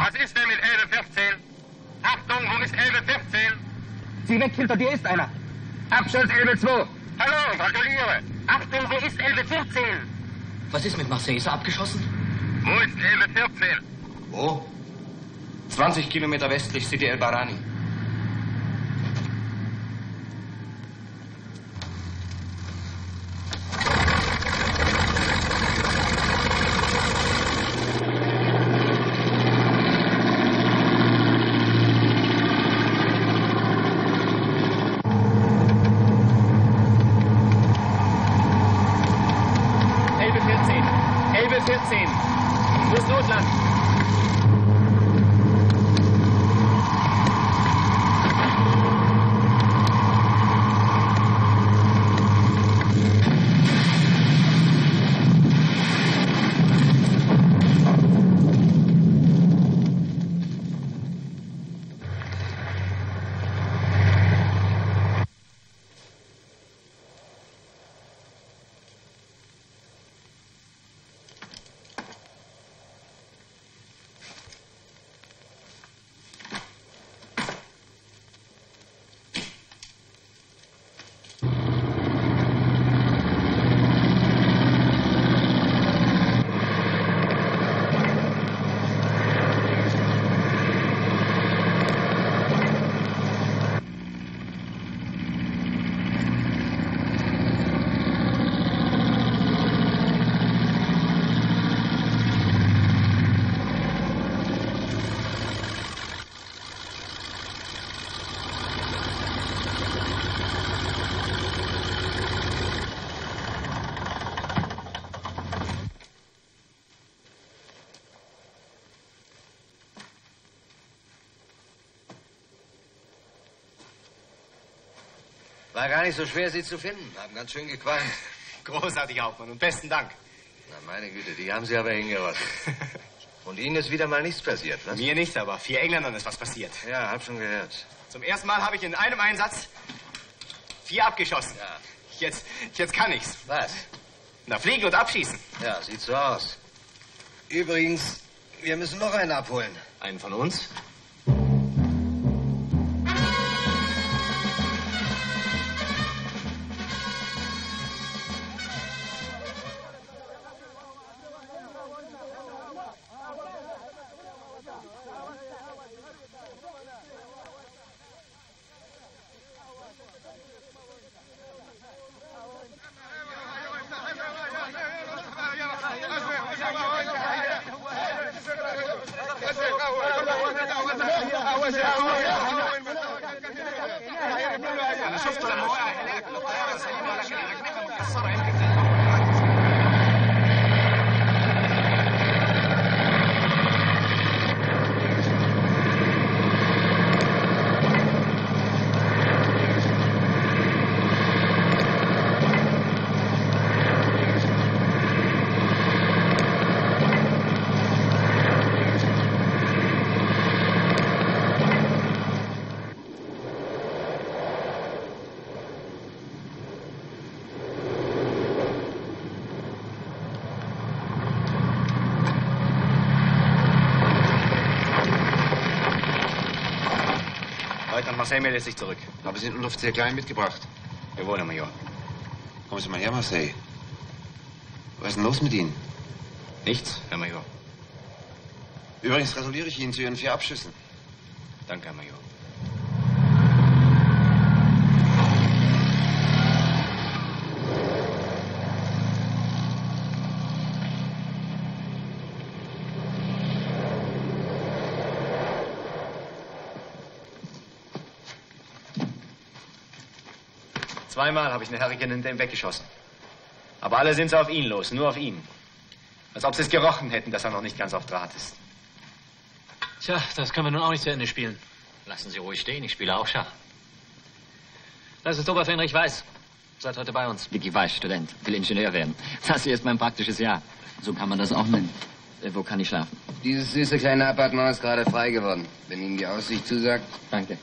Speaker 18: Was ist denn mit Elbe 14? Achtung, wo ist Elbe 14?
Speaker 5: Sieh weg, hinter dir ist einer.
Speaker 18: Abschuss Elbe 2. Gratuliere. Achtung, wo ist Elbe 14?
Speaker 5: Was ist mit Marseille? Ist er abgeschossen?
Speaker 18: Wo ist Elbe 14?
Speaker 20: Wo? 20 Kilometer westlich Sidi El Barani.
Speaker 3: Elbe 14. Elbe 14. Wo ist Notland?
Speaker 24: War gar nicht so schwer, Sie zu finden. Haben ganz schön gequalmt. [laughs]
Speaker 3: Großartig, Hauptmann, und besten Dank.
Speaker 24: Na, meine Güte, die haben Sie aber hingerottet. [laughs] Und Ihnen ist wieder mal nichts passiert, was?
Speaker 3: Mir nicht, aber vier Engländern ist was passiert.
Speaker 24: Ja, hab schon gehört.
Speaker 3: Zum ersten Mal habe ich in einem Einsatz vier abgeschossen.
Speaker 24: Ja.
Speaker 3: Jetzt, jetzt kann ich's.
Speaker 24: Was?
Speaker 3: Na, fliegen und abschießen.
Speaker 24: Ja, sieht so aus. Übrigens, wir müssen noch einen abholen.
Speaker 3: Einen von uns? Leutnant Marseille meldet sich zurück.
Speaker 23: Aber Sie sind Luft sehr klein mitgebracht.
Speaker 3: Jawohl, Herr Major.
Speaker 23: Kommen Sie mal her, Marseille. Was ist denn los mit Ihnen?
Speaker 3: Nichts, Herr Major.
Speaker 23: Übrigens gratuliere ich Ihnen zu Ihren vier Abschüssen.
Speaker 3: Danke, Herr Major. Zweimal habe ich eine Hurricane hinter ihm weggeschossen. Aber alle sind so auf ihn los, nur auf ihn. Als ob sie es gerochen hätten, dass er noch nicht ganz auf Draht ist.
Speaker 22: Tja, das können wir nun auch nicht zu Ende spielen.
Speaker 8: Lassen Sie ruhig stehen, ich spiele auch Schach.
Speaker 22: Das ist Oberfenrich Weiß. Seid heute bei uns.
Speaker 6: Vicky Weiß, Student, will Ingenieur werden. Das hier ist mein praktisches Jahr. So kann man das auch nennen. Äh, wo kann ich schlafen?
Speaker 1: Dieses süße kleine Appartement ist gerade frei geworden. Wenn Ihnen die Aussicht zusagt.
Speaker 6: Danke.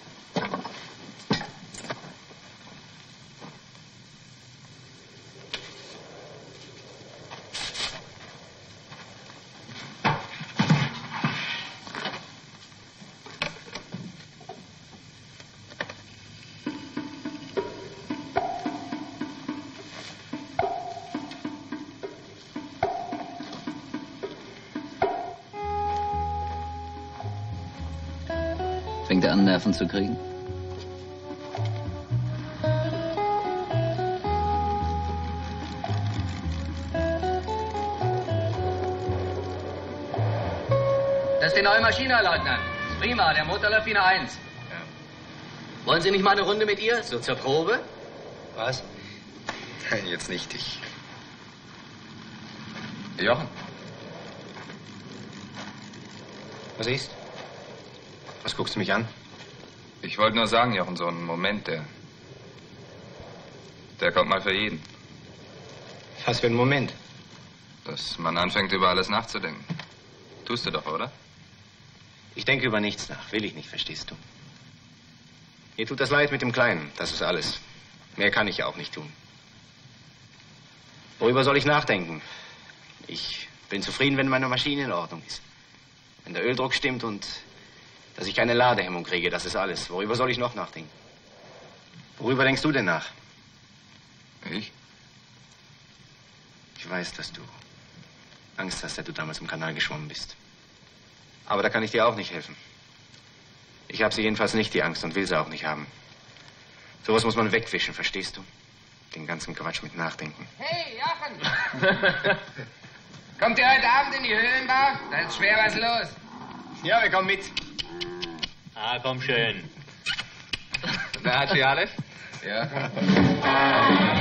Speaker 6: Nerven zu kriegen?
Speaker 8: Das ist die neue Maschine, Herr Leutnant. Prima, der Motor läuft wie eine Eins. Wollen Sie nicht mal eine Runde mit ihr? So zur Probe?
Speaker 3: Was?
Speaker 4: Nein, jetzt nicht ich. Jochen.
Speaker 3: Was ist? Was guckst du mich an?
Speaker 4: Ich wollte nur sagen, Jochen, so ein Moment, der. Der kommt mal für jeden.
Speaker 3: Was für ein Moment?
Speaker 4: Dass man anfängt, über alles nachzudenken. Tust du doch, oder?
Speaker 3: Ich denke über nichts nach. Will ich nicht, verstehst du? Mir tut das leid mit dem Kleinen. Das ist alles. Mehr kann ich ja auch nicht tun. Worüber soll ich nachdenken? Ich bin zufrieden, wenn meine Maschine in Ordnung ist. Wenn der Öldruck stimmt und dass ich keine Ladehemmung kriege, das ist alles. Worüber soll ich noch nachdenken? Worüber denkst du denn nach?
Speaker 4: Ich?
Speaker 3: Ich weiß, dass du Angst hast, dass du damals im Kanal geschwommen bist. Aber da kann ich dir auch nicht helfen. Ich habe sie jedenfalls nicht, die Angst, und will sie auch nicht haben. Sowas muss man wegwischen, verstehst du? Den ganzen Quatsch mit Nachdenken.
Speaker 1: Hey, Jochen! [laughs] Kommt ihr heute Abend in die Höhlenbar? Da ist schwer was los.
Speaker 3: Ja, wir kommen mit.
Speaker 22: Ah, komm schön.
Speaker 4: Na, hat sie alles?
Speaker 1: Ja. [laughs]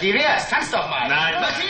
Speaker 8: Matthias, wie wär's? Tanz doch mal.
Speaker 22: Nein.
Speaker 8: Matthias,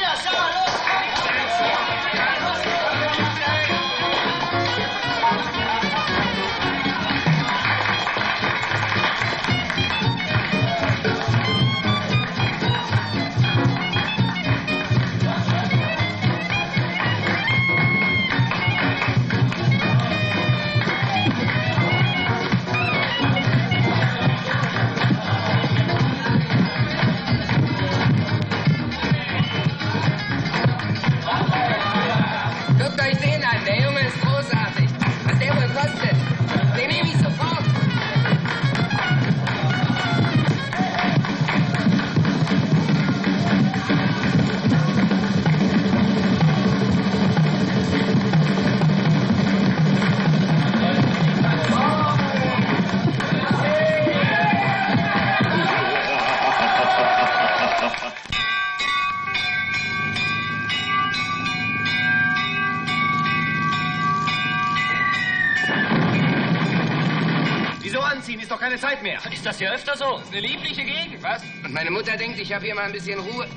Speaker 8: das hier öfter so? Ist eine liebliche Gegend.
Speaker 1: Was? Und meine Mutter denkt, ich habe hier mal ein bisschen Ruhe.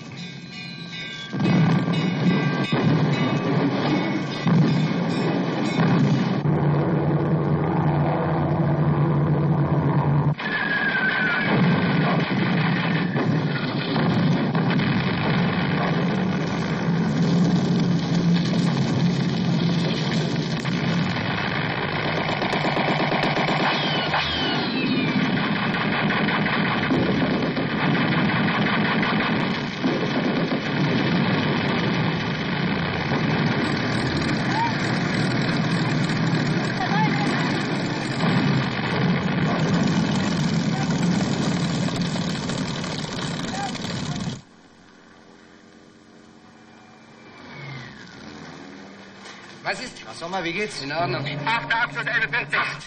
Speaker 24: Sommer, wie geht's?
Speaker 1: In Ordnung.
Speaker 18: Achter Abschluss 11.50.
Speaker 1: Acht.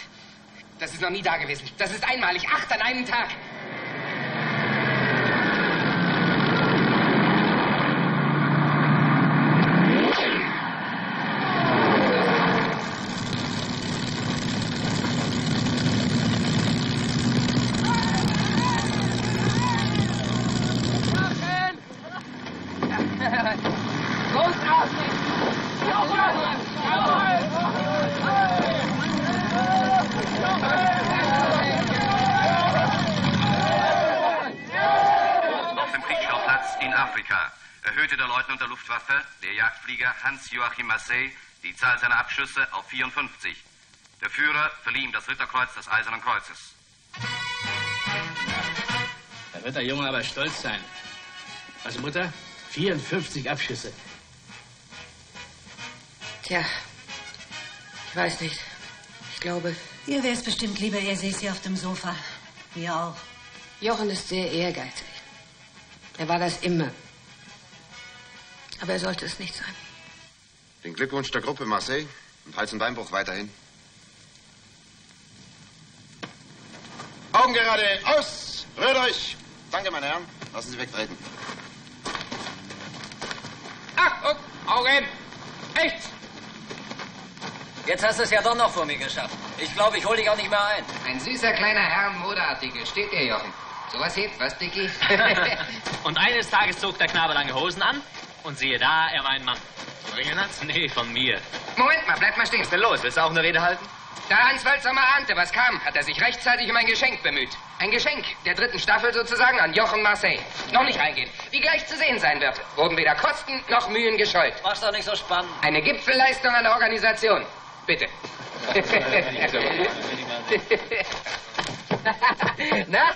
Speaker 1: Das ist noch nie da gewesen. Das ist einmalig. Acht an einem Tag.
Speaker 11: Auf dem Kriegsschauplatz in Afrika erhöhte der Leutnant der Luftwaffe, der Jagdflieger Hans-Joachim Massey, die Zahl seiner Abschüsse auf 54. Der Führer verlieh ihm das Ritterkreuz des Eisernen Kreuzes.
Speaker 26: Da wird der Junge aber stolz sein. Also, Mutter, 54 Abschüsse.
Speaker 13: Tja, ich weiß nicht. Ich glaube,
Speaker 27: Ihr wär's bestimmt lieber, er säße hier auf dem Sofa. Wir auch.
Speaker 13: Jochen ist sehr ehrgeizig. Er war das immer. Aber er sollte es nicht sein.
Speaker 23: Den Glückwunsch der Gruppe, Marseille. Und Hals- und Beinbruch weiterhin. Augen gerade, aus! Rührt euch! Danke, meine Herren. Lassen Sie wegtreten.
Speaker 6: Ach, Augen! Rechts! Jetzt hast du es ja doch noch vor mir geschafft. Ich glaube, ich hol dich auch nicht mehr ein.
Speaker 1: Ein süßer kleiner Herr im Modeartikel. Steht dir, Jochen. Sowas hebt, was, Dicky? [laughs]
Speaker 8: Und eines Tages zog der Knabe lange Hosen an und siehe da, er war ein Mann. Von Ringenatz? Nee, von mir.
Speaker 1: Moment mal, bleib mal stehen.
Speaker 8: Was ist denn los? Willst du auch eine Rede halten?
Speaker 1: Da Hans Wölzer mal ahnte, was kam, hat er sich rechtzeitig um ein Geschenk bemüht. Ein Geschenk der dritten Staffel sozusagen an Jochen Marseille. Noch nicht reingehen. Wie gleich zu sehen sein wird, wurden weder Kosten noch Mühen gescheut.
Speaker 6: Mach's doch nicht so spannend.
Speaker 1: Eine Gipfelleistung an der Organisation. Bitte. [laughs] [laughs] Na?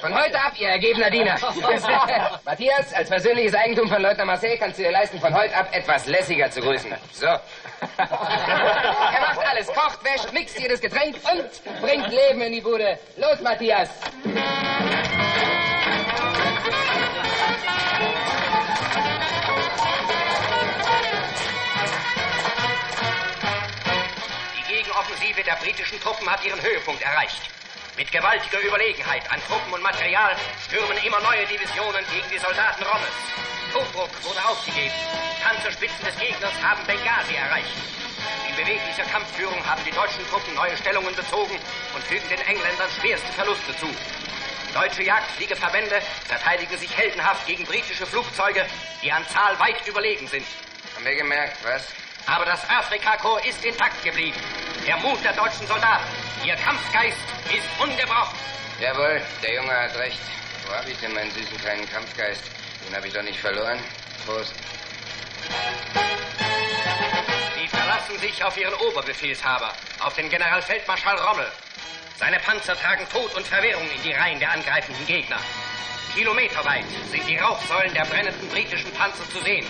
Speaker 1: Von heute ab, ihr ergebener Diener. [laughs] Matthias, als persönliches Eigentum von Leutnant Marseille kannst du dir leisten, von heute ab etwas lässiger zu grüßen. So. [laughs] er macht alles, kocht, wäscht, mixt jedes Getränk und bringt Leben in die Bude. Los, Matthias.
Speaker 18: Die Gegenoffensive der britischen Truppen hat ihren Höhepunkt erreicht. Mit gewaltiger Überlegenheit an Truppen und Material stürmen immer neue Divisionen gegen die Soldaten Rommels. Tobruk wurde aufgegeben. Panzerspitzen des Gegners haben Benghazi erreicht. In beweglicher Kampfführung haben die deutschen Truppen neue Stellungen bezogen und fügen den Engländern schwerste Verluste zu. Deutsche Jagdfliegeverbände verteidigen sich heldenhaft gegen britische Flugzeuge, die an Zahl weit überlegen sind.
Speaker 1: Haben wir gemerkt, was?
Speaker 18: Aber das Afrikakorps ist intakt geblieben. Der Mut der deutschen Soldaten, ihr Kampfgeist ist ungebrochen.
Speaker 1: Jawohl, der Junge hat recht. Wo hab ich denn meinen süßen kleinen Kampfgeist? Den habe ich doch nicht verloren. Prost.
Speaker 18: Sie verlassen sich auf ihren Oberbefehlshaber, auf den Generalfeldmarschall Rommel. Seine Panzer tragen Tod und Verwirrung in die Reihen der angreifenden Gegner. Kilometerweit sind die Rauchsäulen der brennenden britischen Panzer zu sehen.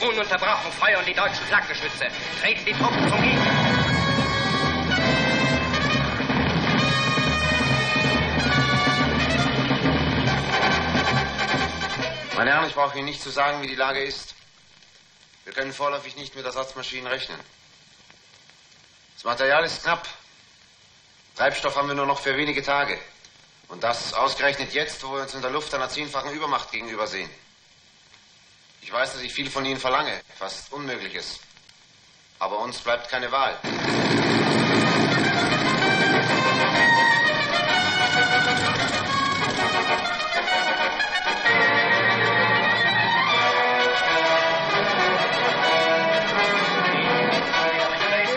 Speaker 18: Ununterbrochen feuern die deutschen Flakgeschütze, treten die Truppen zum Gegner.
Speaker 23: Meine Herren, ich brauche Ihnen nicht zu sagen, wie die Lage ist. Wir können vorläufig nicht mit Ersatzmaschinen rechnen. Das Material ist knapp. Treibstoff haben wir nur noch für wenige Tage. Und das ausgerechnet jetzt, wo wir uns in der Luft einer zehnfachen Übermacht gegenübersehen. Ich weiß, dass ich viel von Ihnen verlange, fast Unmögliches. Aber uns bleibt keine Wahl.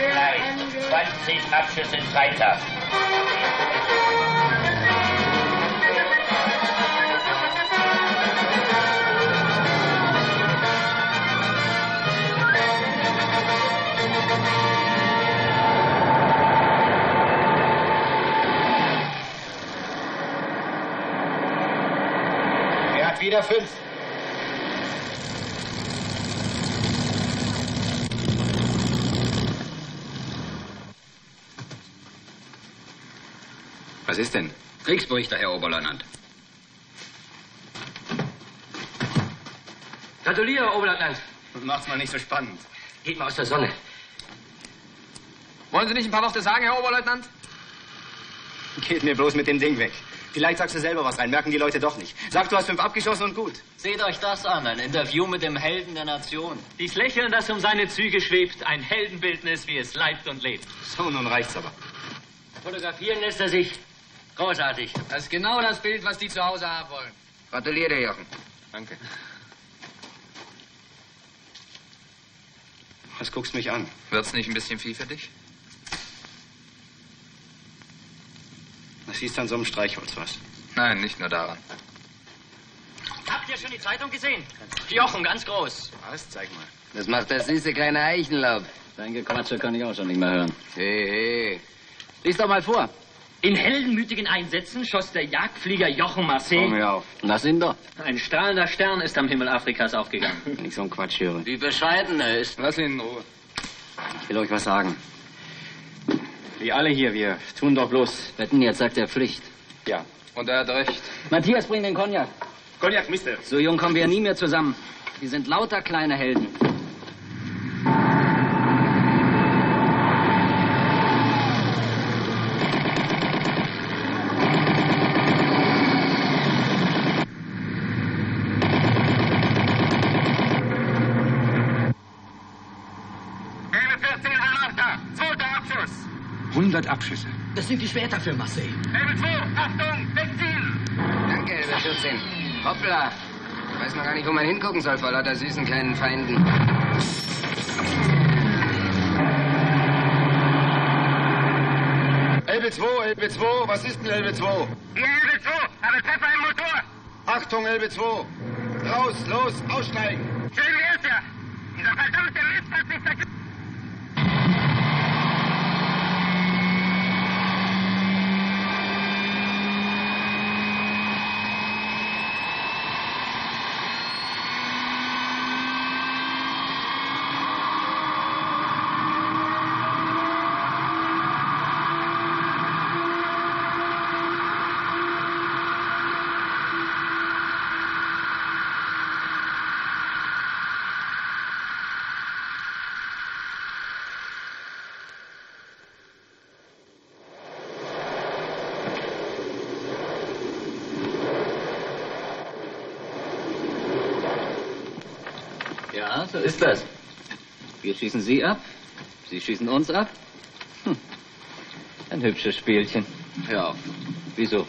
Speaker 18: Gleich 20 Abschüsse weiter.
Speaker 24: Er wieder fünf.
Speaker 28: Was ist denn? Kriegsberichter, Herr Oberleutnant.
Speaker 6: Gratuliere, Oberleutnant.
Speaker 3: Macht's mal nicht so spannend.
Speaker 6: Geht mal aus der Sonne.
Speaker 8: Wollen Sie nicht ein paar Worte sagen, Herr Oberleutnant?
Speaker 3: Geht mir bloß mit dem Ding weg. Vielleicht sagst du selber was rein, merken die Leute doch nicht. Sag, du hast fünf abgeschossen und gut.
Speaker 8: Seht euch das an, ein Interview mit dem Helden der Nation.
Speaker 22: Dies Lächeln, das um seine Züge schwebt, ein Heldenbildnis, wie es leibt und lebt.
Speaker 3: So, nun reicht's aber.
Speaker 8: Fotografieren lässt er sich. Großartig. Das ist genau das Bild, was die zu Hause haben wollen.
Speaker 1: Gratuliere, Jochen.
Speaker 3: Danke. Was guckst mich an?
Speaker 4: Wird's nicht ein bisschen viel für dich?
Speaker 3: Siehst du an so einem Streichholz was?
Speaker 4: Nein, nicht nur daran.
Speaker 22: Habt ihr schon die Zeitung gesehen? Jochen, ganz groß.
Speaker 3: Was? Zeig mal.
Speaker 1: Das macht das süße kleine Eichenlaub.
Speaker 6: Dein Gequatsche kann ich auch schon nicht mehr hören.
Speaker 1: Hey, hey.
Speaker 6: Lies doch mal vor.
Speaker 22: In heldenmütigen Einsätzen schoss der Jagdflieger Jochen Marseille.
Speaker 6: Komm mir auf. Lass ihn doch.
Speaker 22: Ein strahlender Stern ist am Himmel Afrikas aufgegangen.
Speaker 6: Wenn ich so einen Quatsch höre.
Speaker 8: Wie bescheiden er ist.
Speaker 4: Lass ihn in Ruhe.
Speaker 12: Ich will euch was sagen. Wir alle hier, wir tun doch bloß.
Speaker 6: Wetten, jetzt sagt er Pflicht.
Speaker 12: Ja.
Speaker 4: Und er hat recht.
Speaker 6: Matthias, bring den Cognac.
Speaker 3: Cognac, Mister.
Speaker 6: So jung kommen wir nie mehr zusammen. Wir sind lauter kleine Helden.
Speaker 18: Elbe 14 Alarta, zweiter Abschuss.
Speaker 29: 100 Abschüsse.
Speaker 8: Das sind die Schwerter für Marseille.
Speaker 18: Elbe 2, Achtung, Wegziehen.
Speaker 1: Danke, Elbe 14. Hoppla. Ich weiß noch gar nicht, wo man hingucken soll vor lauter süßen kleinen Feinden.
Speaker 25: Elbe 2, Elbe 2, was ist denn Elbe 2?
Speaker 18: Hier Elbe 2, habe Pfeffer im Motor.
Speaker 25: Achtung, Elbe 2. Raus, los, aussteigen.
Speaker 18: Schön wär's ja. Dieser verdammte Mist hat sich verknüpft.
Speaker 6: Ja, so ist das. Wir schießen Sie ab, Sie schießen uns ab. Hm. Ein hübsches Spielchen. Hör auf. Wieso?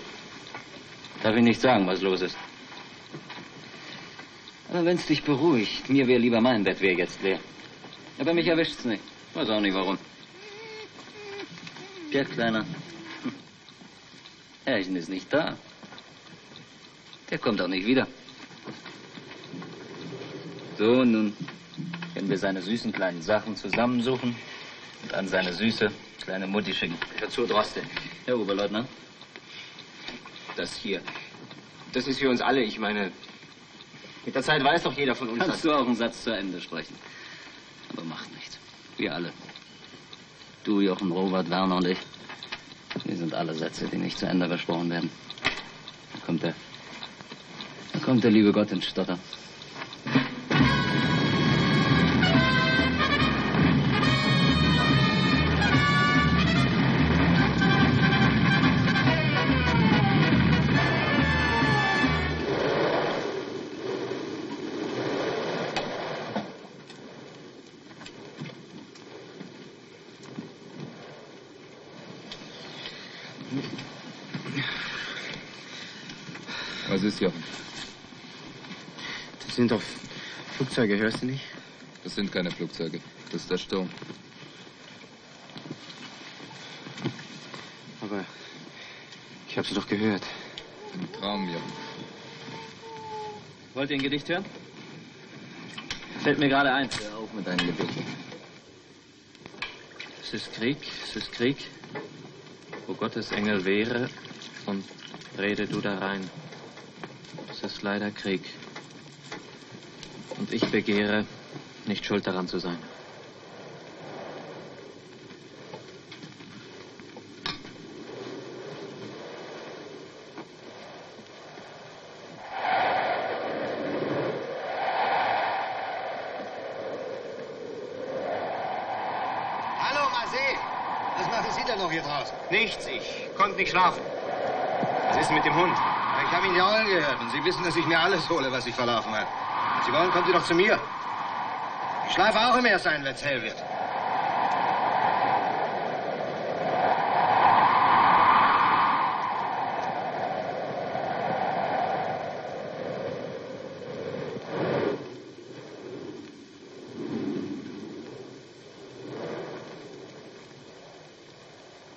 Speaker 6: Darf ich nicht sagen, was los ist. Aber wenn's dich beruhigt, mir wäre lieber mein Bett wäre jetzt leer. Aber mich erwischt's nicht. Weiß auch nicht warum. Der Kleiner. Hm. Herrchen ist nicht da. Der kommt auch nicht wieder. So, nun können wir seine süßen kleinen Sachen zusammensuchen und an seine süße kleine Mutti schicken.
Speaker 12: Hör zu, Droste.
Speaker 6: Herr Oberleutnant.
Speaker 12: Das hier. Das ist für uns alle, ich meine. Mit der Zeit weiß doch jeder von uns,
Speaker 6: Kannst
Speaker 12: dass-
Speaker 6: du auch einen Satz zu Ende sprechen. Aber macht nichts. Wir alle. Du, Jochen, Robert, Werner und ich. Wir sind alle Sätze, die nicht zu Ende versprochen werden. Da kommt der. Da kommt der liebe Gott ins Stotter.
Speaker 3: Flugzeuge, hörst du nicht?
Speaker 4: Das sind keine Flugzeuge. Das ist der Sturm.
Speaker 3: Aber ich habe sie doch gehört.
Speaker 4: Ein Traum, Jochen.
Speaker 6: Wollt ihr ein Gedicht hören? Fällt mir gerade ein. Hör auf mit deinen Gedichten.
Speaker 22: Es ist Krieg, es ist Krieg. Wo Gottes Engel wäre und rede du da rein. Es ist leider Krieg. Ich begehre, nicht schuld daran zu sein.
Speaker 25: Hallo, Marseille.
Speaker 3: denn noch hier draußen?
Speaker 30: Nichts, ich konnte nicht schlafen. Was ist denn mit dem Hund?
Speaker 3: Ich habe ihn jaulen gehört und Sie wissen, dass ich mir alles hole, was sich verlaufen hat. Sie wollen, kommen Sie doch zu mir. Ich schlafe auch im Erst ein, wenn es hell wird.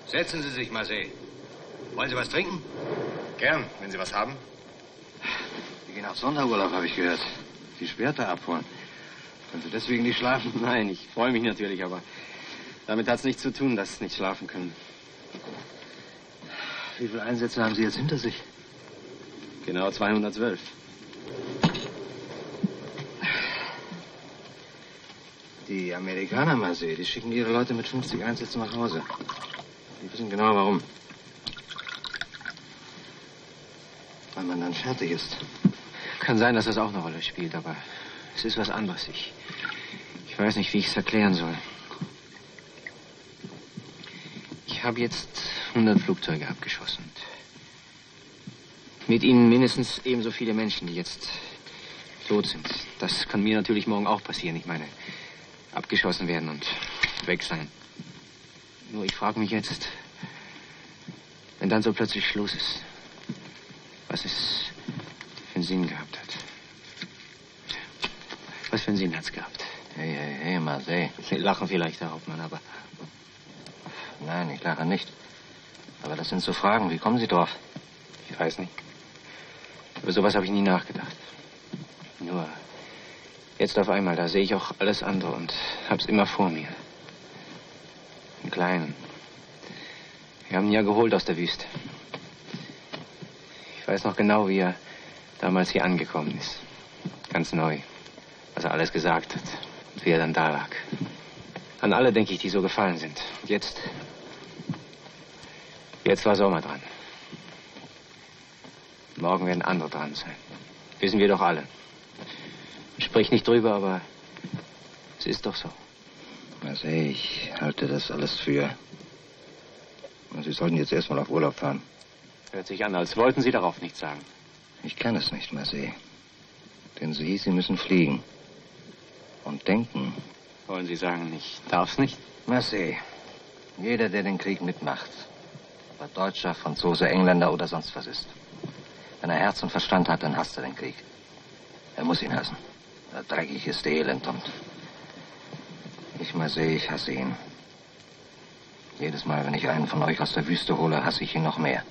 Speaker 3: Setzen Sie sich, Marseille. Wollen Sie was trinken?
Speaker 30: Gern, wenn Sie was haben.
Speaker 3: Sie gehen auf Sonderurlaub, habe ich gehört. Die Schwerter abholen. Können Sie deswegen nicht schlafen? [laughs]
Speaker 31: Nein, ich freue mich natürlich, aber damit hat es nichts zu tun, dass Sie nicht schlafen können.
Speaker 3: Wie viele Einsätze haben Sie jetzt hinter sich?
Speaker 31: Genau 212.
Speaker 3: Die Amerikaner, Marseille, die schicken ihre Leute mit 50 Einsätzen nach Hause. Die wissen genau warum. Weil man dann fertig ist. Kann sein, dass das auch eine Rolle spielt, aber es ist was anderes. Ich, ich weiß nicht, wie ich es erklären soll. Ich habe jetzt 100 Flugzeuge abgeschossen. Mit ihnen mindestens ebenso viele Menschen, die jetzt tot sind. Das kann mir natürlich morgen auch passieren. Ich meine, abgeschossen werden und weg sein. Nur ich frage mich jetzt, wenn dann so plötzlich Schluss ist, was es für einen Sinn gehabt für einen Sinn hat's gehabt?
Speaker 24: Hey, hey, hey, Marseille.
Speaker 3: Sie lachen vielleicht, Herr Hauptmann, aber
Speaker 24: Nein, ich lache nicht. Aber das sind so Fragen. Wie kommen Sie drauf?
Speaker 3: ich weiß nicht. Über sowas habe ich nie nachgedacht. Nur jetzt auf einmal, da sehe ich auch alles andere und hab's immer vor mir. Im Kleinen. Wir haben ihn ja geholt aus der Wüste. Ich weiß noch genau, wie er damals hier angekommen ist. Ganz neu. Was er alles gesagt hat. Und wie er dann da lag. An alle, denke ich, die so gefallen sind. Und jetzt. Jetzt war Sommer dran. Morgen werden andere dran sein. Wissen wir doch alle. Ich sprich nicht drüber, aber es ist doch so.
Speaker 24: Marseille, ich halte das alles für. Sie sollten jetzt erstmal auf Urlaub fahren.
Speaker 3: Hört sich an, als wollten Sie darauf nichts sagen.
Speaker 24: Ich kann es nicht, Marseille. Denn Sie, Sie müssen fliegen. Und denken.
Speaker 3: Wollen Sie sagen, ich darf's nicht?
Speaker 24: Marseille, jeder, der den Krieg mitmacht, ob er Deutscher, Franzose, Engländer oder sonst was ist. Wenn er Herz und Verstand hat, dann hasst er den Krieg. Er muss ihn hassen. Er dreckig ist elend und ich Marseille, ich hasse ihn. Jedes Mal, wenn ich einen von euch aus der Wüste hole, hasse ich ihn noch mehr.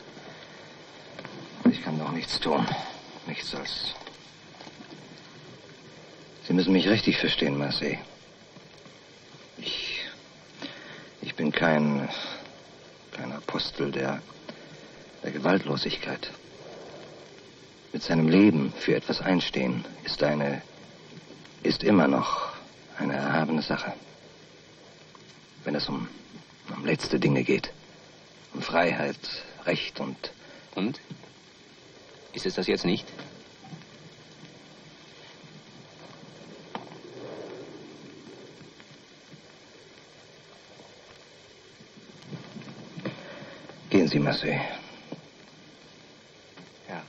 Speaker 24: Ich kann doch nichts tun. Nichts als. Sie müssen mich richtig verstehen, Marseille. Ich. Ich bin kein. kein Apostel der. der Gewaltlosigkeit. Mit seinem Leben für etwas einstehen ist eine. ist immer noch eine erhabene Sache. Wenn es um, um letzte Dinge geht. Um Freiheit, Recht und.
Speaker 3: Und? Ist es das jetzt nicht?
Speaker 24: Gehen Sie, Marseille.
Speaker 3: Ja.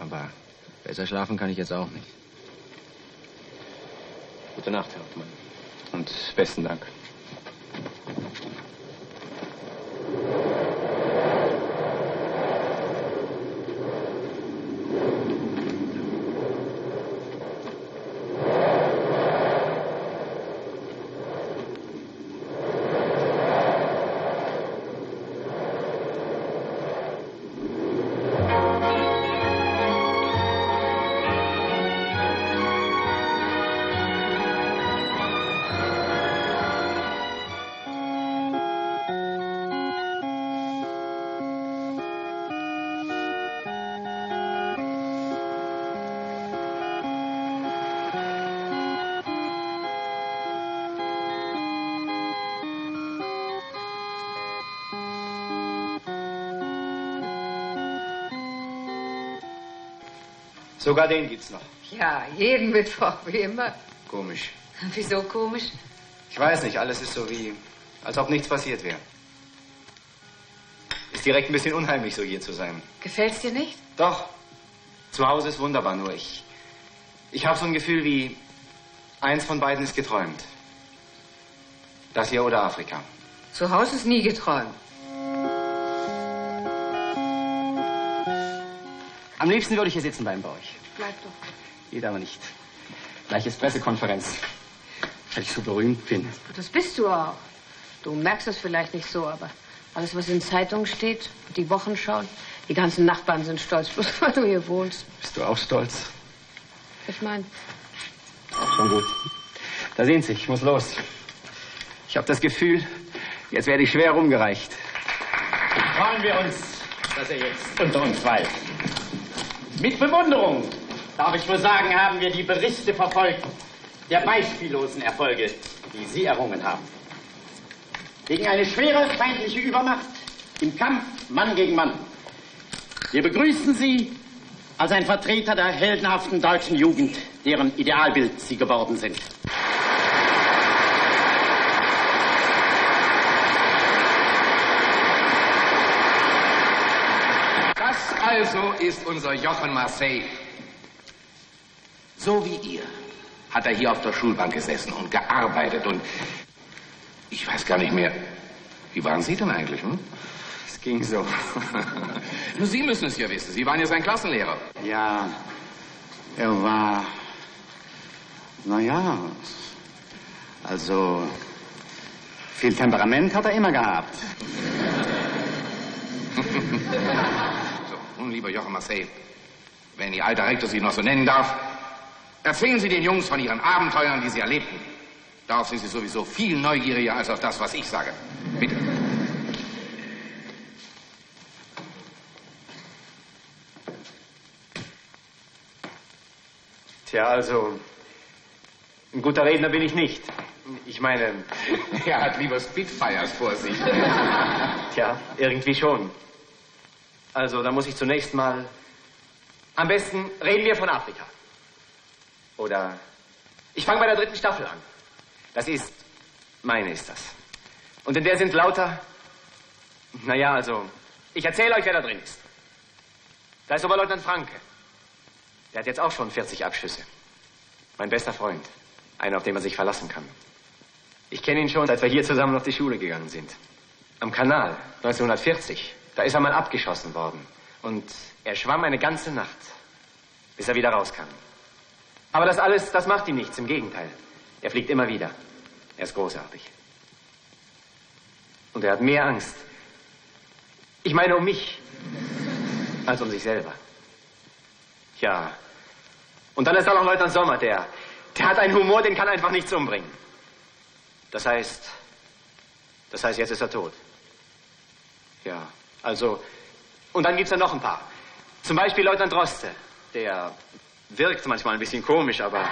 Speaker 3: Aber besser schlafen kann ich jetzt auch nicht. Gute Nacht, Herr Hauptmann. Und besten Dank.
Speaker 30: Sogar den gibt's noch.
Speaker 13: Ja, jeden Mittwoch, wie immer.
Speaker 30: Komisch.
Speaker 13: Wieso komisch?
Speaker 30: Ich weiß nicht, alles ist so wie, als ob nichts passiert wäre.
Speaker 3: ist direkt ein bisschen unheimlich, so hier zu sein.
Speaker 13: Gefällt's dir nicht?
Speaker 3: Doch. Zu Hause ist wunderbar, nur ich. Ich habe so ein Gefühl wie, eins von beiden ist geträumt. Das hier oder Afrika.
Speaker 13: Zu Hause ist nie geträumt.
Speaker 24: Am liebsten würde ich hier sitzen bleiben bei euch.
Speaker 13: Bleib doch.
Speaker 24: Geht aber nicht. Gleich ist Pressekonferenz. Weil ich so berühmt bin.
Speaker 13: Das bist du auch. Du merkst es vielleicht nicht so, aber alles, was in Zeitungen steht, die Wochenschauen, die ganzen Nachbarn sind stolz, bloß [laughs] weil du hier wohnst.
Speaker 24: Bist du auch stolz?
Speaker 13: Ich meine,
Speaker 24: Schon gut. Da sehen Sie, ich muss los. Ich habe das Gefühl, jetzt werde ich schwer rumgereicht. Freuen wir uns, dass er jetzt unter uns weilt. Mit Bewunderung, darf ich wohl sagen, haben wir die Berichte verfolgt der beispiellosen Erfolge, die Sie errungen haben. Gegen eine schwere feindliche Übermacht im Kampf Mann gegen Mann. Wir begrüßen Sie als ein Vertreter der heldenhaften deutschen Jugend, deren Idealbild Sie geworden sind.
Speaker 32: Das also ist unser Jochen Marseille. So wie ihr hat er hier auf der Schulbank gesessen und gearbeitet und ich weiß gar nicht mehr. Wie waren Sie denn eigentlich? Hm?
Speaker 24: Es ging so. [laughs]
Speaker 32: Nur Sie müssen es ja wissen. Sie waren ja sein Klassenlehrer.
Speaker 24: Ja, er war. Naja, also. Viel Temperament hat er immer gehabt. [laughs]
Speaker 32: nun, lieber Jochen Marseille, wenn Ihr alter Rektor Sie noch so nennen darf, erzählen Sie den Jungs von Ihren Abenteuern, die Sie erlebten. Darauf sind Sie sowieso viel neugieriger als auf das, was ich sage. Bitte.
Speaker 3: Tja, also, ein guter Redner bin ich nicht. Ich meine... [laughs]
Speaker 32: Er hat lieber Spitfires vor sich. [laughs]
Speaker 3: Tja, irgendwie schon. Also, da muss ich zunächst mal... Am besten reden wir von Afrika. Oder ich fange bei der dritten Staffel an. Das ist, meine ist das. Und in der sind lauter, naja, also, ich erzähle euch, wer da drin ist. Da ist Oberleutnant Franke. Der hat jetzt auch schon 40 Abschüsse. Mein bester Freund. Einer, auf den man sich verlassen kann. Ich kenne ihn schon, seit wir hier zusammen auf die Schule gegangen sind. Am Kanal, 1940. Da ist er mal abgeschossen worden. Und er schwamm eine ganze Nacht, bis er wieder rauskam. Aber das alles, das macht ihm nichts. Im Gegenteil. Er fliegt immer wieder. Er ist großartig. Und er hat mehr Angst. Ich meine um mich, als um sich selber. Ja. Und dann ist da noch Leutnant Sommer, der, der hat einen Humor, den kann einfach nichts umbringen. Das heißt, das heißt, jetzt ist er tot. Ja, also, und dann gibt's da noch ein paar. Zum Beispiel Leutnant Droste, der wirkt manchmal ein bisschen komisch, aber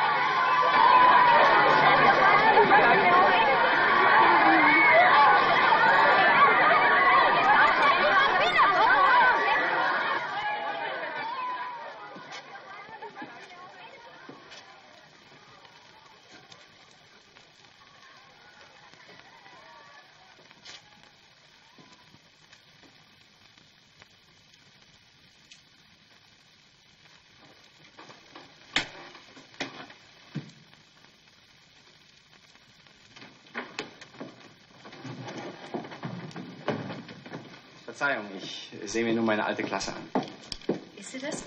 Speaker 3: Verzeihung, ich sehe mir nur meine alte Klasse an.
Speaker 33: Ist sie das?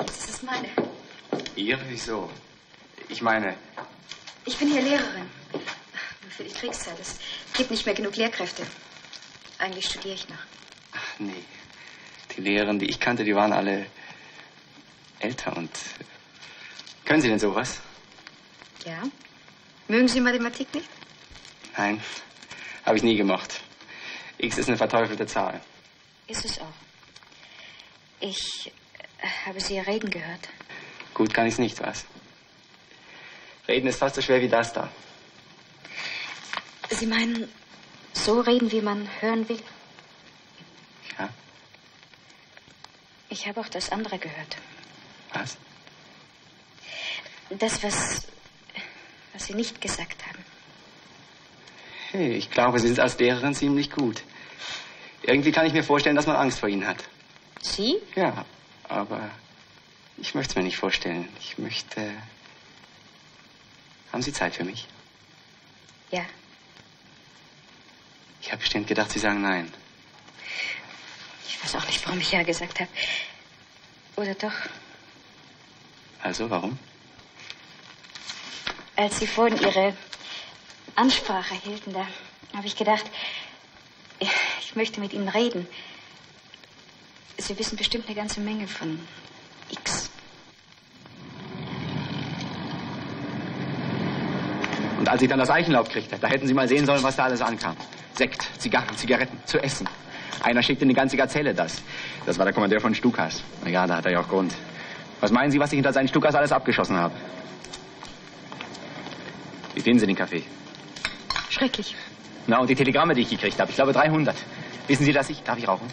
Speaker 33: Jetzt ist es meine.
Speaker 3: Ihr? Wieso? Ich meine,
Speaker 33: Ich bin hier Lehrerin. Nur für die Kriegszeit. Es gibt nicht mehr genug Lehrkräfte. Eigentlich studiere ich noch.
Speaker 24: Ach nee. Die Lehrerinnen, die ich kannte, die waren alle älter und. Können Sie denn sowas?
Speaker 33: Ja? Mögen Sie Mathematik nicht?
Speaker 24: Nein, habe ich nie gemacht. X ist eine verteufelte Zahl.
Speaker 33: Ist es auch. Ich äh, habe Sie reden gehört.
Speaker 24: Gut kann ich's nicht, was? Reden ist fast so schwer wie das da.
Speaker 33: Sie meinen, so reden, wie man hören will?
Speaker 24: Ja.
Speaker 33: Ich habe auch das andere gehört.
Speaker 24: Was?
Speaker 33: Das, was, was Sie nicht gesagt haben.
Speaker 24: Hey, ich glaube, Sie sind als Lehrerin ziemlich gut.
Speaker 3: Irgendwie kann ich mir vorstellen, dass man Angst vor Ihnen hat.
Speaker 13: Sie?
Speaker 3: Ja, aber ich möchte es mir nicht vorstellen. Ich möchte. Haben Sie Zeit für mich?
Speaker 33: Ja.
Speaker 3: Ich habe bestimmt gedacht, Sie sagen nein.
Speaker 33: Ich weiß auch nicht, warum ich ja gesagt habe. Oder doch?
Speaker 3: Also, warum?
Speaker 33: Als Sie vorhin Ihre Ansprache hielten, da habe ich gedacht, ich möchte mit Ihnen reden. Sie wissen bestimmt eine ganze Menge von X.
Speaker 3: Und als ich dann das Eichenlaub kriegte, da hätten Sie mal sehen sollen, was da alles ankam. Sekt, Zigarren, Zigaretten, zu essen. Einer schickte eine ganze Gazelle das. Das war der Kommandeur von Stukas. Na ja, da hat er ja auch Grund. Was meinen Sie, was ich hinter seinen Stukas alles abgeschossen habe? Wie finden Sie den Kaffee?
Speaker 33: Schrecklich.
Speaker 3: Na, und die Telegramme, die ich gekriegt habe. Ich glaube 300. Wissen Sie, dass ich... Darf ich rauchen?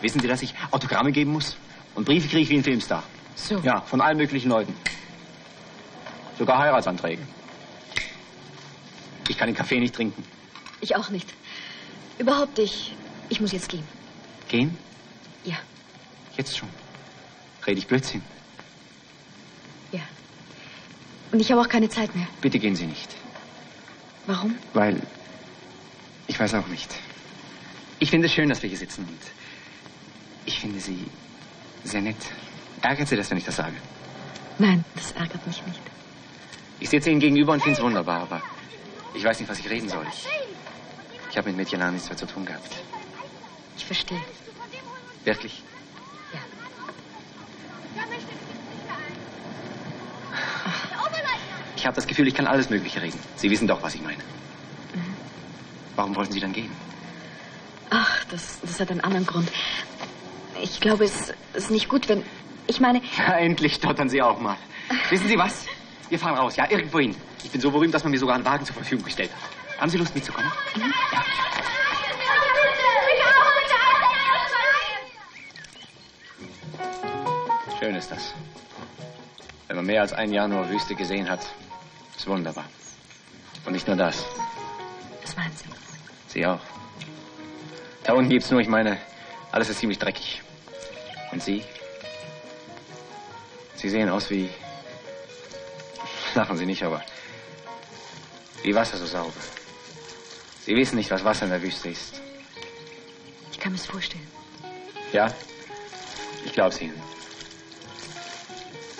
Speaker 3: Wissen Sie, dass ich Autogramme geben muss? Und Briefe kriege ich wie ein Filmstar.
Speaker 13: So.
Speaker 3: Ja, von allen möglichen Leuten. Sogar Heiratsanträge. Ich kann den Kaffee nicht trinken.
Speaker 33: Ich auch nicht. Überhaupt nicht. Ich muss jetzt gehen.
Speaker 3: Gehen?
Speaker 33: Ja.
Speaker 3: Jetzt schon. Rede ich Blödsinn.
Speaker 33: Ja. Und ich habe auch keine Zeit mehr.
Speaker 3: Bitte gehen Sie nicht.
Speaker 33: Warum?
Speaker 3: Weil. Ich weiß auch nicht. Ich finde es schön, dass wir hier sitzen und. Ich finde Sie sehr nett. Ärgert Sie das, wenn ich das sage?
Speaker 33: Nein, das ärgert mich nicht.
Speaker 3: Ich sitze Ihnen gegenüber und finde es wunderbar, aber ich weiß nicht, was ich reden soll. Ich, ich habe mit Mädchen nichts mehr zu tun gehabt.
Speaker 33: Ich verstehe.
Speaker 3: Wirklich? Ich habe das Gefühl, ich kann alles Mögliche reden. Sie wissen doch, was ich meine. Warum wollten Sie dann gehen?
Speaker 33: Ach, das, das hat einen anderen Grund. Ich glaube, es ist nicht gut, wenn. Ich meine.
Speaker 3: Ja, endlich stottern Sie auch mal. Wissen Sie was? Wir fahren raus, ja, irgendwo hin. Ich bin so berühmt, dass man mir sogar einen Wagen zur Verfügung gestellt hat. Haben Sie Lust mitzukommen? Ja. Schön ist das. Wenn man mehr als ein Jahr nur Wüste gesehen hat, ist wunderbar. Und nicht nur das.
Speaker 33: Das meinen Sie?
Speaker 3: Sie auch. Da unten gibt's nur, ich meine, alles ist ziemlich dreckig. Und Sie? Sie sehen aus wie. [laughs] Lachen Sie nicht, aber. Wie Wasser so sauber. Sie wissen nicht, was Wasser in der Wüste ist.
Speaker 33: Ich kann mir's vorstellen.
Speaker 3: Ja? Ich glaub's Ihnen.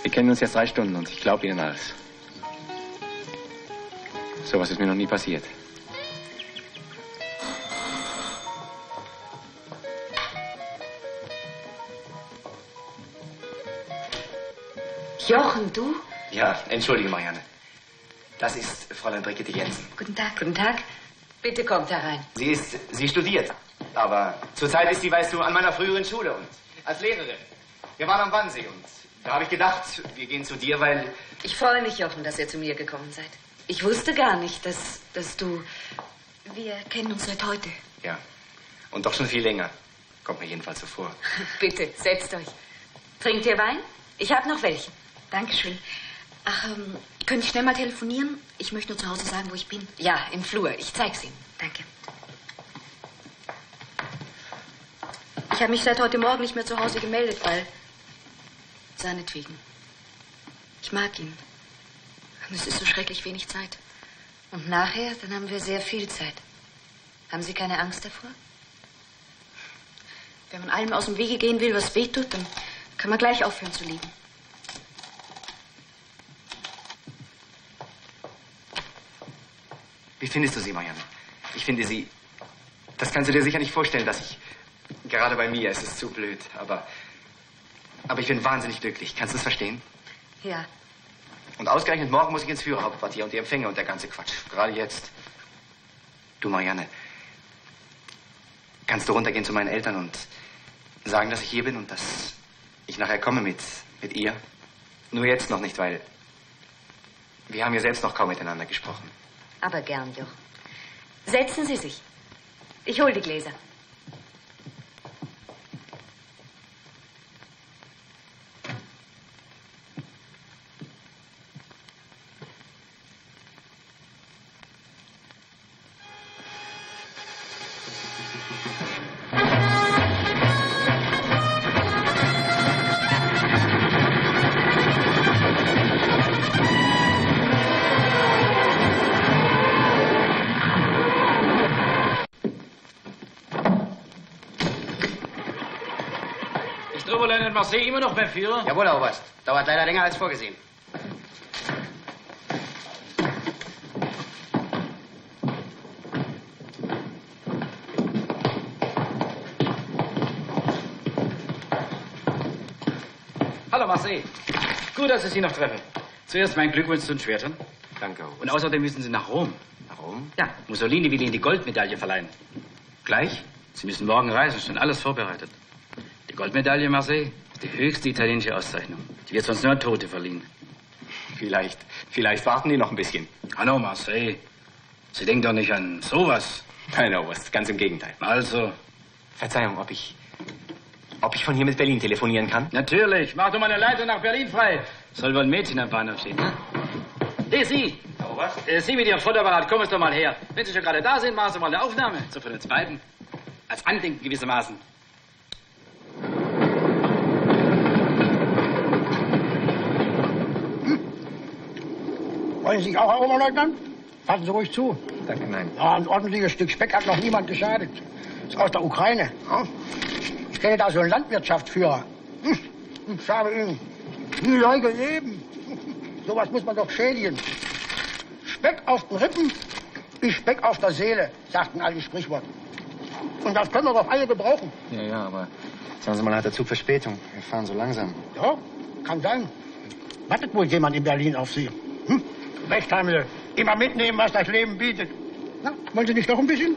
Speaker 3: Wir kennen uns jetzt drei Stunden und ich glaube Ihnen alles. Sowas ist mir noch nie passiert.
Speaker 13: Jochen, du?
Speaker 3: Ja, entschuldige, Marianne. Das ist Fräulein Brigitte Jensen.
Speaker 13: Guten Tag. Guten Tag. Bitte kommt herein.
Speaker 3: Sie ist, sie studiert. Aber zurzeit ist sie, weißt du, an meiner früheren Schule und als Lehrerin. Wir waren am Wannsee und da habe ich gedacht, wir gehen zu dir, weil...
Speaker 13: Ich freue mich, Jochen, dass ihr zu mir gekommen seid. Ich wusste gar nicht, dass, dass du...
Speaker 33: Wir kennen uns seit heute.
Speaker 3: Ja. Und doch schon viel länger. Kommt mir jedenfalls so vor. [laughs]
Speaker 13: Bitte, setzt euch. Trinkt ihr Wein? Ich habe noch welchen.
Speaker 33: Dankeschön. Ach, ähm, können ich schnell mal telefonieren? Ich möchte nur zu Hause sagen, wo ich bin.
Speaker 13: Ja, im Flur. Ich zeig's ihm.
Speaker 33: Danke. Ich habe mich seit heute Morgen nicht mehr zu Hause gemeldet, weil. seinetwegen. Ich mag ihn. Und es ist so schrecklich wenig Zeit.
Speaker 13: Und nachher, dann haben wir sehr viel Zeit. Haben Sie keine Angst davor?
Speaker 33: Wenn man allem aus dem Wege gehen will, was weh tut, dann kann man gleich aufhören zu lieben.
Speaker 3: Wie findest du sie, Marianne? Ich finde sie. Das kannst du dir sicher nicht vorstellen, dass ich. Gerade bei mir, es ist zu blöd, aber. Aber ich bin wahnsinnig glücklich. Kannst du es verstehen?
Speaker 13: Ja.
Speaker 3: Und ausgerechnet morgen muss ich ins Führerhauptquartier und die Empfänge und der ganze Quatsch. Gerade jetzt. Du, Marianne. Kannst du runtergehen zu meinen Eltern und sagen, dass ich hier bin und dass ich nachher komme mit, mit ihr? Nur jetzt noch nicht, weil wir haben ja selbst noch kaum miteinander gesprochen.
Speaker 13: Aber gern, Jochen. Setzen Sie sich. Ich hol die Gläser.
Speaker 29: Noch Führer?
Speaker 34: Jawohl, Herr Oberst. Dauert leider länger als vorgesehen.
Speaker 29: Hallo Marseille. Gut, dass ich Sie noch treffe. Zuerst mein Glückwunsch zu den Schwertern.
Speaker 3: Danke, Oberst.
Speaker 29: Und außerdem müssen Sie nach Rom.
Speaker 3: Nach Rom?
Speaker 29: Ja, Mussolini will Ihnen die Goldmedaille verleihen.
Speaker 3: Gleich?
Speaker 29: Sie müssen morgen reisen, schon alles vorbereitet. Die Goldmedaille Marseille die höchste italienische Auszeichnung. Die wird sonst nur an Tote verliehen.
Speaker 3: Vielleicht, vielleicht warten die noch ein bisschen.
Speaker 29: Hallo Marseille. Sie denken doch nicht an sowas.
Speaker 3: Nein, Oberst, ganz im Gegenteil.
Speaker 29: Also.
Speaker 3: Verzeihung, ob ich, ob ich von hier mit Berlin telefonieren kann?
Speaker 29: Natürlich. Mach doch mal eine Leitung nach Berlin frei. Soll wohl ein Mädchen am Bahnhof stehen, ne? Hey, Sie.
Speaker 3: was?
Speaker 29: Äh, Sie mit Ihrem Fotoapparat, kommen Sie doch mal her. Wenn Sie schon gerade da sind, machen Sie mal eine Aufnahme. So von uns beiden. Als Andenken gewissermaßen.
Speaker 35: Wollen Sie sich auch, Herr Oberleutnant? Fassen Sie ruhig zu.
Speaker 3: Danke, nein.
Speaker 35: Ja, ein ordentliches Stück Speck hat noch niemand geschadet. Ist aus der Ukraine. Ja? Ich kenne da so einen Landwirtschaftsführer. Hm, Ich sage Ihnen, wie Leute leben. [laughs] Sowas muss man doch schädigen. Speck auf den Rippen ist Speck auf der Seele, sagten alle Sprichworte. Und das können wir doch alle gebrauchen.
Speaker 3: Ja, ja, aber sagen Sie mal, hat der Zug Verspätung? Wir fahren so langsam.
Speaker 35: Ja, kann sein. Wartet wohl jemand in Berlin auf Sie. Hm? Recht haben Sie. Immer mitnehmen, was das Leben bietet. Na, wollen Sie nicht noch ein bisschen?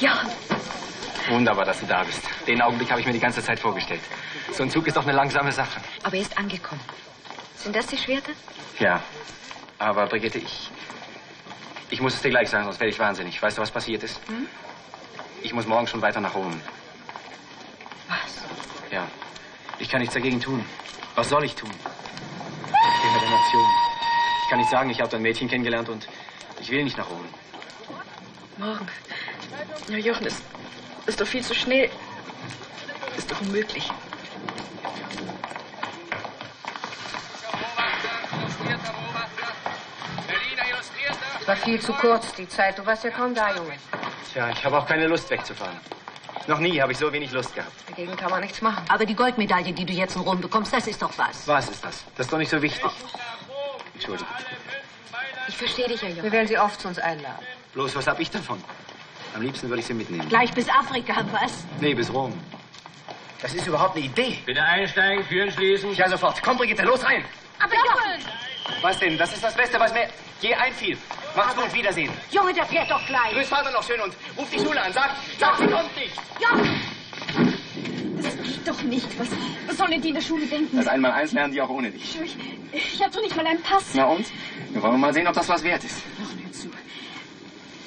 Speaker 33: Jochen,
Speaker 3: Wunderbar, dass du da bist. Den Augenblick habe ich mir die ganze Zeit vorgestellt. So ein Zug ist doch eine langsame Sache.
Speaker 33: aber er ist angekommen. Sind das die Schwerter?
Speaker 3: Ja. Aber Brigitte, ich. Ich muss es dir gleich sagen, sonst werde ich wahnsinnig. Weißt du, was passiert ist?
Speaker 33: Hm?
Speaker 3: Ich muss morgen schon weiter nach Rom.
Speaker 33: Was?
Speaker 3: Ja. Ich kann nichts dagegen tun. Was soll ich tun? Ich bin mit der Nation. Ich kann nicht sagen, ich habe ein Mädchen kennengelernt und ich will nicht nach Rom.
Speaker 33: Morgen. Ja, Jochen, ist, ist doch viel zu schnell. Ist doch unmöglich.
Speaker 13: Es war viel zu kurz, die Zeit. Du warst ja kaum da, Junge.
Speaker 3: Tja, ich habe auch keine Lust wegzufahren. Noch nie habe ich so wenig Lust gehabt.
Speaker 13: Dagegen kann man nichts machen.
Speaker 10: Aber die Goldmedaille, die du jetzt in Rom bekommst, das ist doch was.
Speaker 3: Was ist das? Das ist doch nicht so wichtig. Entschuldigung.
Speaker 33: Ich verstehe dich ja, Jochen.
Speaker 13: Wir werden sie oft zu uns einladen.
Speaker 3: Bloß, was habe ich davon? Am liebsten würde ich sie mitnehmen.
Speaker 10: Gleich bis Afrika, was?
Speaker 3: Nee, bis Rom.
Speaker 34: Das ist überhaupt eine Idee.
Speaker 29: Bitte einsteigen, Türen schließen.
Speaker 34: Ja, sofort. Komm, Brigitte, los rein.
Speaker 10: Aber Jochen!
Speaker 3: Was denn? Das ist das Beste, was mir je einfiel. Mach's gut, Wiedersehen.
Speaker 10: Junge, der fährt doch gleich.
Speaker 34: Grüß Vater noch schön und ruf die Schule an. Sag, sag, sie kommt nicht.
Speaker 10: Jochen! Das geht doch nicht. Was, was sollen denn die in der Schule denken?
Speaker 3: Das Einmaleins lernen die auch ohne dich.
Speaker 10: Ich, ich habe doch nicht mal einen Pass.
Speaker 3: Na und? Wir wollen mal sehen, ob das was wert ist.
Speaker 10: Jochen, hör zu.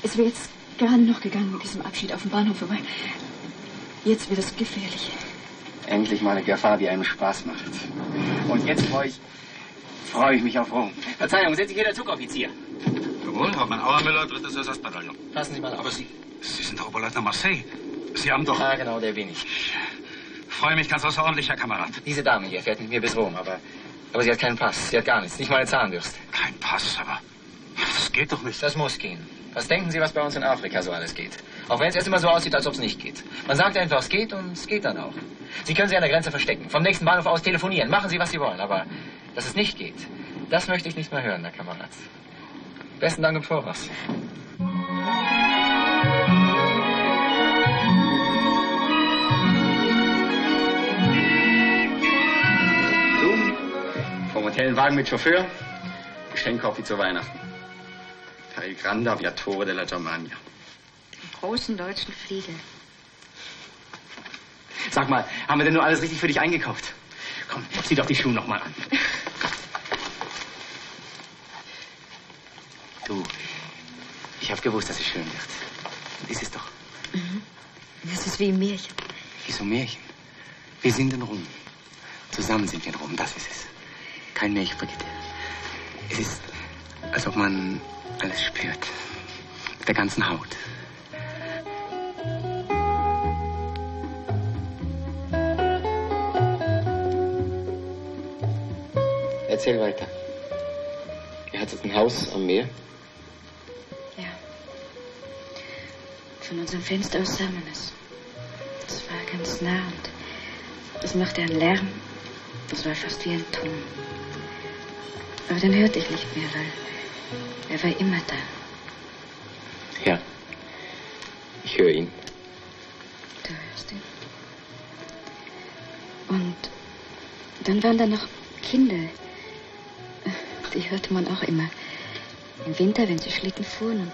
Speaker 10: Es wäre jetzt gerade noch gegangen mit diesem Abschied auf dem Bahnhof, aber jetzt wird es gefährlich.
Speaker 3: Endlich mal eine Gefahr, die einem Spaß macht. Und jetzt freue ich, freue ich mich auf Rom. Verzeihung, sind Sie hier der Zugoffizier?
Speaker 29: Jawohl, Hauptmann Auermüller, drittes Ersatzbataillon.
Speaker 3: Passen Sie mal auf.
Speaker 29: Aber Sie, Sie sind der Oberleutnant Marseille. Sie haben doch...
Speaker 3: Ah, genau, der bin ich.
Speaker 29: Freue mich ganz außerordentlich, Herr Kamerad.
Speaker 3: Diese Dame hier fährt mit mir bis Rom, aber, aber sie hat keinen Pass. Sie hat gar nichts, nicht mal eine Zahnbürste.
Speaker 29: Kein Pass, aber das geht doch nicht.
Speaker 3: Das muss gehen. Was denken Sie, was bei uns in Afrika so alles geht? Auch wenn es erst immer so aussieht, als ob es nicht geht. Man sagt einfach, es geht und es geht dann auch. Sie können sich an der Grenze verstecken, vom nächsten Bahnhof aus telefonieren, machen Sie, was Sie wollen, aber dass es nicht geht, das möchte ich nicht mehr hören, Herr Kamerad. Besten Dank im Voraus. Blumen vom Hotel ein Wagen mit Chauffeur, Geschenkkorb wie zu Weihnachten. Per il grande aviatore della Germania.
Speaker 33: Den großen deutschen Flieger.
Speaker 3: Sag mal, haben wir denn nur alles richtig für dich eingekauft? Komm, zieh doch die Schuhe noch mal an. Du, ich habe gewusst, dass es schön wird. Ist es doch.
Speaker 33: Mhm. Das ist wie ein Märchen.
Speaker 3: Wie so ein Märchen. Wir sind in Rom. Zusammen sind wir in Rom, das ist es. Kein Märchen, Brigitte. Es ist, als ob man alles spürt. der ganzen Haut. Erzähl weiter. Ihr hattet ein Haus am Meer?
Speaker 33: Ja. Von unserem Fenster aus sah man es. Es war ganz nah und es machte einen Lärm. Es war fast wie ein Ton. Aber dann hörte ich nicht mehr, weil er war immer da.
Speaker 3: Ja. Ich höre ihn.
Speaker 33: Du hörst ihn. Und dann waren da noch Kinder. Die hörte man auch immer. Im Winter, wenn sie Schlitten fuhren und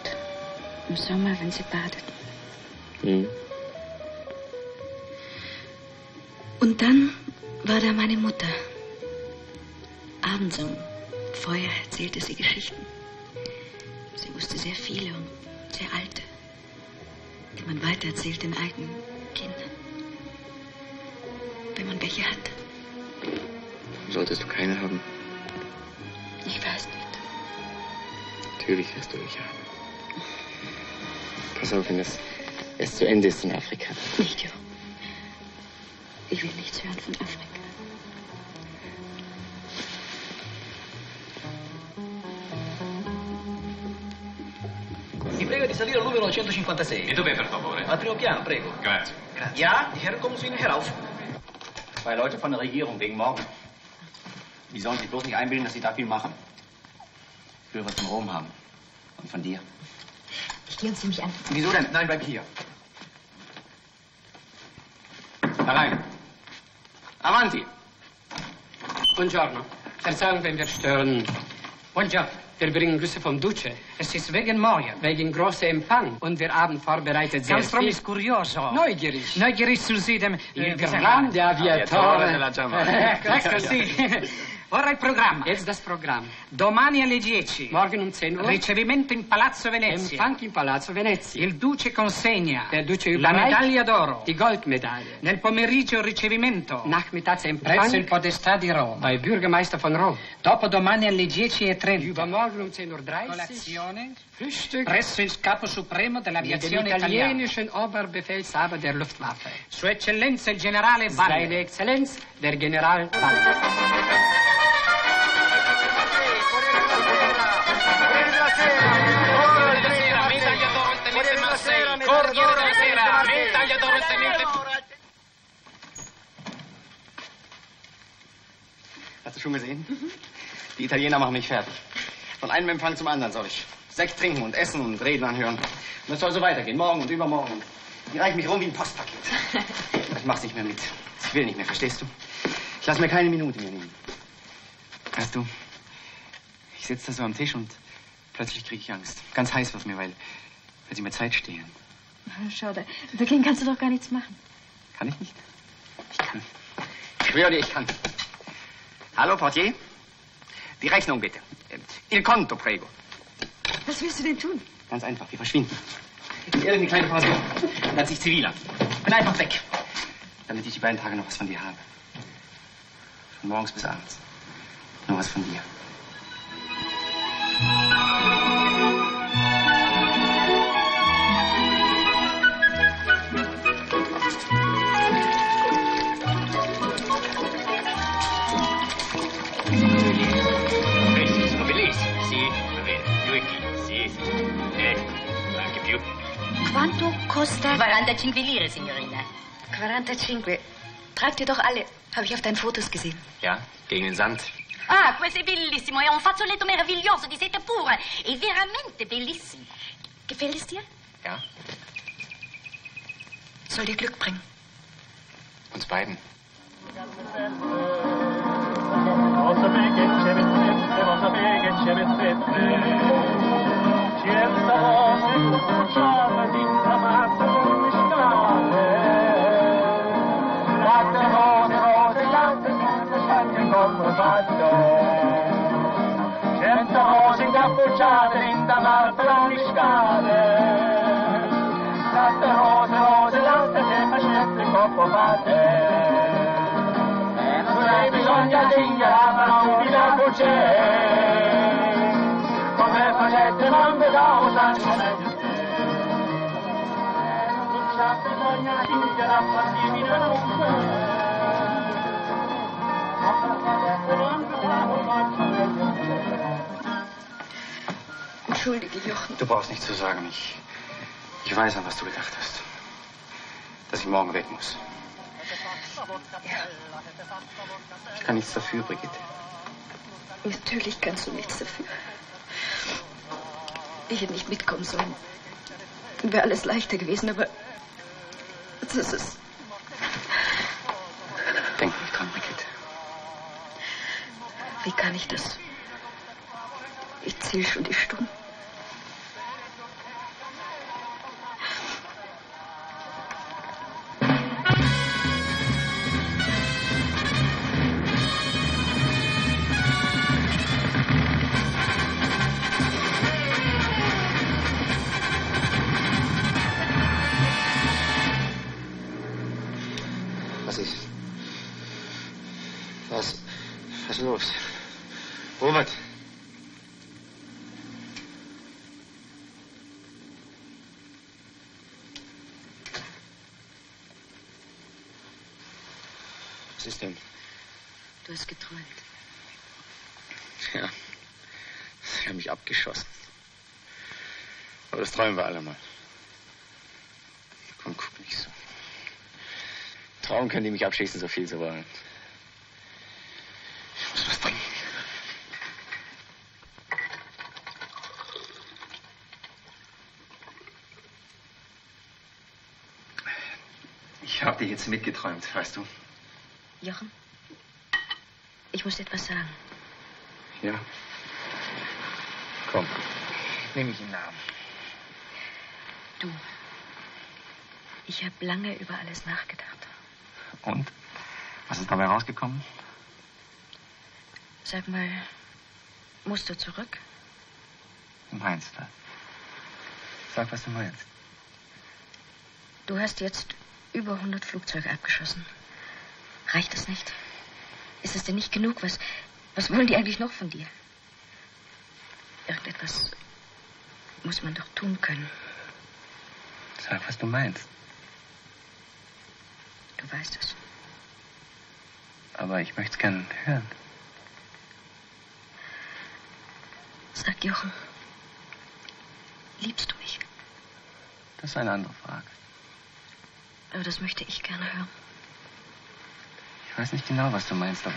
Speaker 33: im Sommer, wenn sie badeten.
Speaker 3: Hm.
Speaker 33: Und dann war da meine Mutter. Abends um Feuer erzählte sie Geschichten. Sie wusste sehr viele und sehr alte, die man weitererzählt den eigenen Kindern. Wenn man welche hat.
Speaker 3: Solltest du keine haben?
Speaker 33: Ich weiß nicht.
Speaker 3: Natürlich wirst du mich haben. Pass auf, wenn das erst zu Ende ist in Afrika.
Speaker 33: Nicht, Jo. Ich will nichts hören von Afrika.
Speaker 36: Vi prego di salire al numero 156.
Speaker 37: E dov'è, per favore?
Speaker 36: Al primo piano, prego.
Speaker 37: Grazie.
Speaker 36: Ja, die Herren kommen zu Ihnen herauf.
Speaker 38: Zwei Leute von der Regierung wegen morgen. Die sollen sich bloß nicht einbilden, dass sie da viel machen. Ich will was von Rom haben. Und von dir.
Speaker 33: Ich gehe zieh mich an.
Speaker 38: Wieso denn? Nein, bleib hier. Herein. Avanti.
Speaker 39: Buongiorno. Verzeihung, wenn wir stören. Buongiorno. Wir bringen Grüße vom Duce. Es ist wegen morgen, wegen großer Empfang. Und wir haben vorbereitet sehr
Speaker 29: Ganz
Speaker 39: viel.
Speaker 29: curioso.
Speaker 39: Neugierig.
Speaker 29: Neugierig sul sì dem...
Speaker 39: Il grande aviatore.
Speaker 29: Aviatore della sì. [laughs] [laughs] Ora il programma.
Speaker 39: Jetzt das Programm.
Speaker 29: Domani alle 10.
Speaker 39: Morgen um 10 Uhr.
Speaker 29: Ricevimento in Palazzo Venezia.
Speaker 39: Empfang in Palazzo Venezia.
Speaker 29: Il Duce consegna
Speaker 39: Der Duce
Speaker 29: la medaglia d'oro.
Speaker 39: Die Goldmedaille.
Speaker 29: Nel pomeriggio ricevimento
Speaker 39: Nachmittags
Speaker 29: presso il
Speaker 39: Empfang
Speaker 29: Podestà di Roma.
Speaker 39: bei Bürgermeister von Rom.
Speaker 29: Dopo domani alle 10.30.
Speaker 39: Übermorgen um 10.30 Uhr.
Speaker 29: Colazione
Speaker 39: Frühstück
Speaker 29: presso il capo supremo
Speaker 39: mit dem
Speaker 29: dell'aviazione italiana.
Speaker 39: italienischen Oberbefehlshaber der Luftwaffe.
Speaker 29: Sua Eccellenza il generale Valle.
Speaker 39: Seine Exzellenz, der General Valle.
Speaker 29: Della Sera. Il tenente...
Speaker 3: Hast du schon gesehen? Die Italiener machen mich fertig. Von einem Empfang zum anderen soll ich Sekt trinken und essen und reden anhören. Und das soll so weitergehen, morgen und übermorgen. Die reichen mich rum wie ein Postpaket. [laughs] Ich mach's nicht mehr mit. Ich will nicht mehr, verstehst du? Ich lass mir keine Minute mehr nehmen. Weißt du, ich sitze da so am Tisch und plötzlich kriege ich Angst. Ganz heiß wird mir, weil, weil sie mir Zeit stehlen.
Speaker 40: Schau, da- dagegen kannst du doch gar nichts machen.
Speaker 3: Kann ich nicht? Ich kann. Ich schwöre dir, ich kann. Hallo, Portier? Die Rechnung bitte. Äh, Il conto, prego.
Speaker 40: Was willst du denn tun?
Speaker 3: Ganz einfach, wir verschwinden. In irgendeine kleine Pension. Dann sich zivil an. Bin einfach weg. Damit ich die beiden Tage noch was von dir habe. Von morgens bis abends. Nur was von dir.
Speaker 33: Quanto costa?
Speaker 10: 45 lire, signorina.
Speaker 33: 45. Tragt ihr doch alle. Habe ich auf deinen Fotos gesehen.
Speaker 3: Ja, gegen den Sand.
Speaker 10: Ah, questo è bellissimo, è un fazzoletto meraviglioso di seta pura. È veramente bellissimo.
Speaker 33: Gefällt es dir?
Speaker 3: Ja,
Speaker 33: Soll dir Glück bringen.
Speaker 3: uns beiden.
Speaker 41: Senza marciare in da martra miscale. Tante rose, rose, latte che facette coppopate. E eh, non hai bisogno di ingravare un bilancio c'è. Come facette non vedo tanto meglio.
Speaker 42: Non c'è bisogno di ingravare un bilancio
Speaker 33: Entschuldige, Jochen.
Speaker 3: Du brauchst nicht zu sagen. Ich, ich weiß, an was du gedacht hast. Dass ich morgen weg muss. Ich kann nichts dafür, Brigitte.
Speaker 33: Natürlich kannst du nichts dafür. Ich hätte nicht mitkommen sollen. Wäre alles leichter gewesen, aber das ist es.
Speaker 3: Denk nicht dran, Brigitte.
Speaker 33: Wie kann ich das? Ich zähle schon die Stunden.
Speaker 3: Träumen wir alle mal. Komm, guck nicht so. Traum können die mich abschießen, so viel sie wollen. Ich muss was trinken. Ich habe dir jetzt mitgeträumt, weißt du?
Speaker 33: Jochen, ich muss etwas sagen.
Speaker 3: Ja. Komm, nimm mich in den Arm.
Speaker 33: Du, ich habe lange über alles nachgedacht.
Speaker 3: Und? Was ist dabei rausgekommen?
Speaker 33: Sag mal, musst du zurück?
Speaker 3: Du meinst das? Sag, was du meinst.
Speaker 33: Du hast jetzt über 100 Flugzeuge abgeschossen. Reicht das nicht? Ist es denn nicht genug? Was, was wollen die eigentlich noch von dir? Irgendetwas muss man doch tun können.
Speaker 3: Sag, was du meinst.
Speaker 33: Du weißt es.
Speaker 3: Aber ich möchte es gern hören.
Speaker 33: Sag, Jochen, liebst du mich?
Speaker 3: Das ist eine andere Frage.
Speaker 33: Aber das möchte ich gerne hören.
Speaker 3: Ich weiß nicht genau, was du meinst, aber.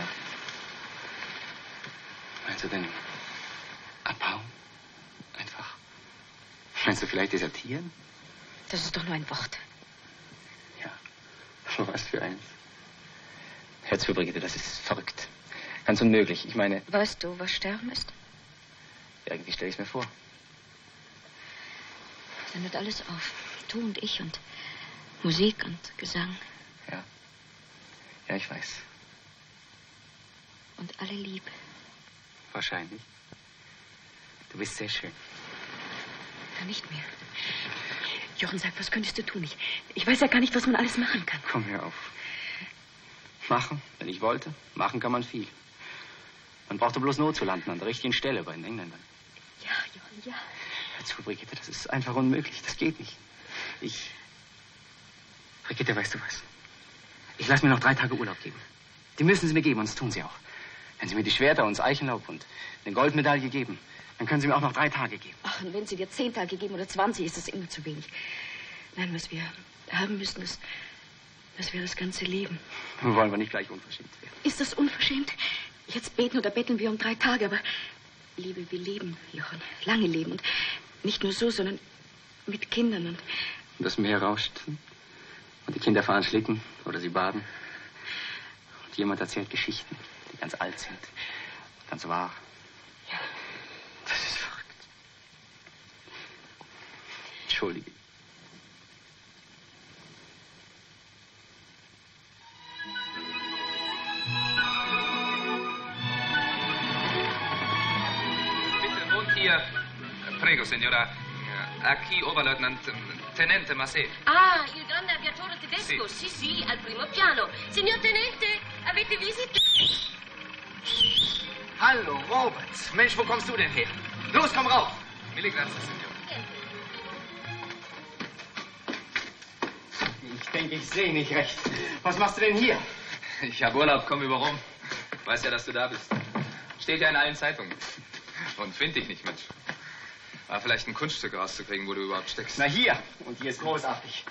Speaker 3: Meinst du denn abhauen? Einfach? Meinst du vielleicht desertieren?
Speaker 33: Das ist doch nur ein Wort. [laughs]
Speaker 3: Was für eins. Hör zu, Brigitte, das ist verrückt. Ganz unmöglich. Ich meine,
Speaker 33: Weißt du, was Sterben ist?
Speaker 3: irgendwie stelle ich es mir vor.
Speaker 33: Dann hört alles auf. Du und ich und Musik und Gesang
Speaker 3: Ja, ich weiß.
Speaker 33: und alle Liebe.
Speaker 3: Wahrscheinlich. Du bist sehr schön.
Speaker 33: Dann nicht mehr. Jochen, sag, was könntest du tun? Ich, ich weiß ja gar nicht, was man alles machen kann.
Speaker 3: Komm, hör auf. Machen, wenn ich wollte. Machen kann man viel. Man brauchte bloß Not zu landen an der richtigen Stelle bei den Engländern.
Speaker 33: Ja, Jochen, ja.
Speaker 3: Hör zu, Brigitte, das ist einfach unmöglich. Das geht nicht. Ich. Brigitte, weißt du was? Ich lasse mir noch drei Tage Urlaub geben. Die müssen Sie mir geben, und das tun Sie auch. Wenn Sie mir die Schwerter und das Eichenlaub und eine Goldmedaille geben, dann können Sie mir auch noch drei Tage geben.
Speaker 33: Ach, und wenn sie dir zehn Tage geben oder 20, ist das immer zu wenig. Nein, was wir haben müssen, das, das wäre das ganze Leben.
Speaker 3: Nun wollen wir nicht gleich unverschämt werden.
Speaker 33: Ist das unverschämt? Jetzt beten oder betteln wir um drei Tage, aber Liebe, wir leben, Jochen. Lange leben. Und nicht nur so, sondern mit Kindern und
Speaker 3: Und das Meer rauscht. Und die Kinder fahren Schlitten oder sie baden. Und jemand erzählt Geschichten, die ganz alt sind. Ganz wahr. Entschuldige.
Speaker 4: Bitte wohnt hier. Prego, signora. A chi Oberleutnant Tenente Massé.
Speaker 10: Ah, il grande aviatore tedesco. Sì. sì, al primo piano. Signor Tenente, avete visita?
Speaker 32: Hallo, Robert. Mensch, wo kommst du denn her? Los, komm rauf.
Speaker 4: Mille grazie, signor.
Speaker 3: Denke, ich sehe nicht recht. Was machst du denn hier?
Speaker 4: Ich habe Urlaub, komm über rum. Weiß ja, dass du da bist. Steht ja in allen Zeitungen. Und find dich nicht, Mensch. War vielleicht ein Kunststück rauszukriegen, wo du überhaupt steckst.
Speaker 3: Na hier. Und hier ist großartig.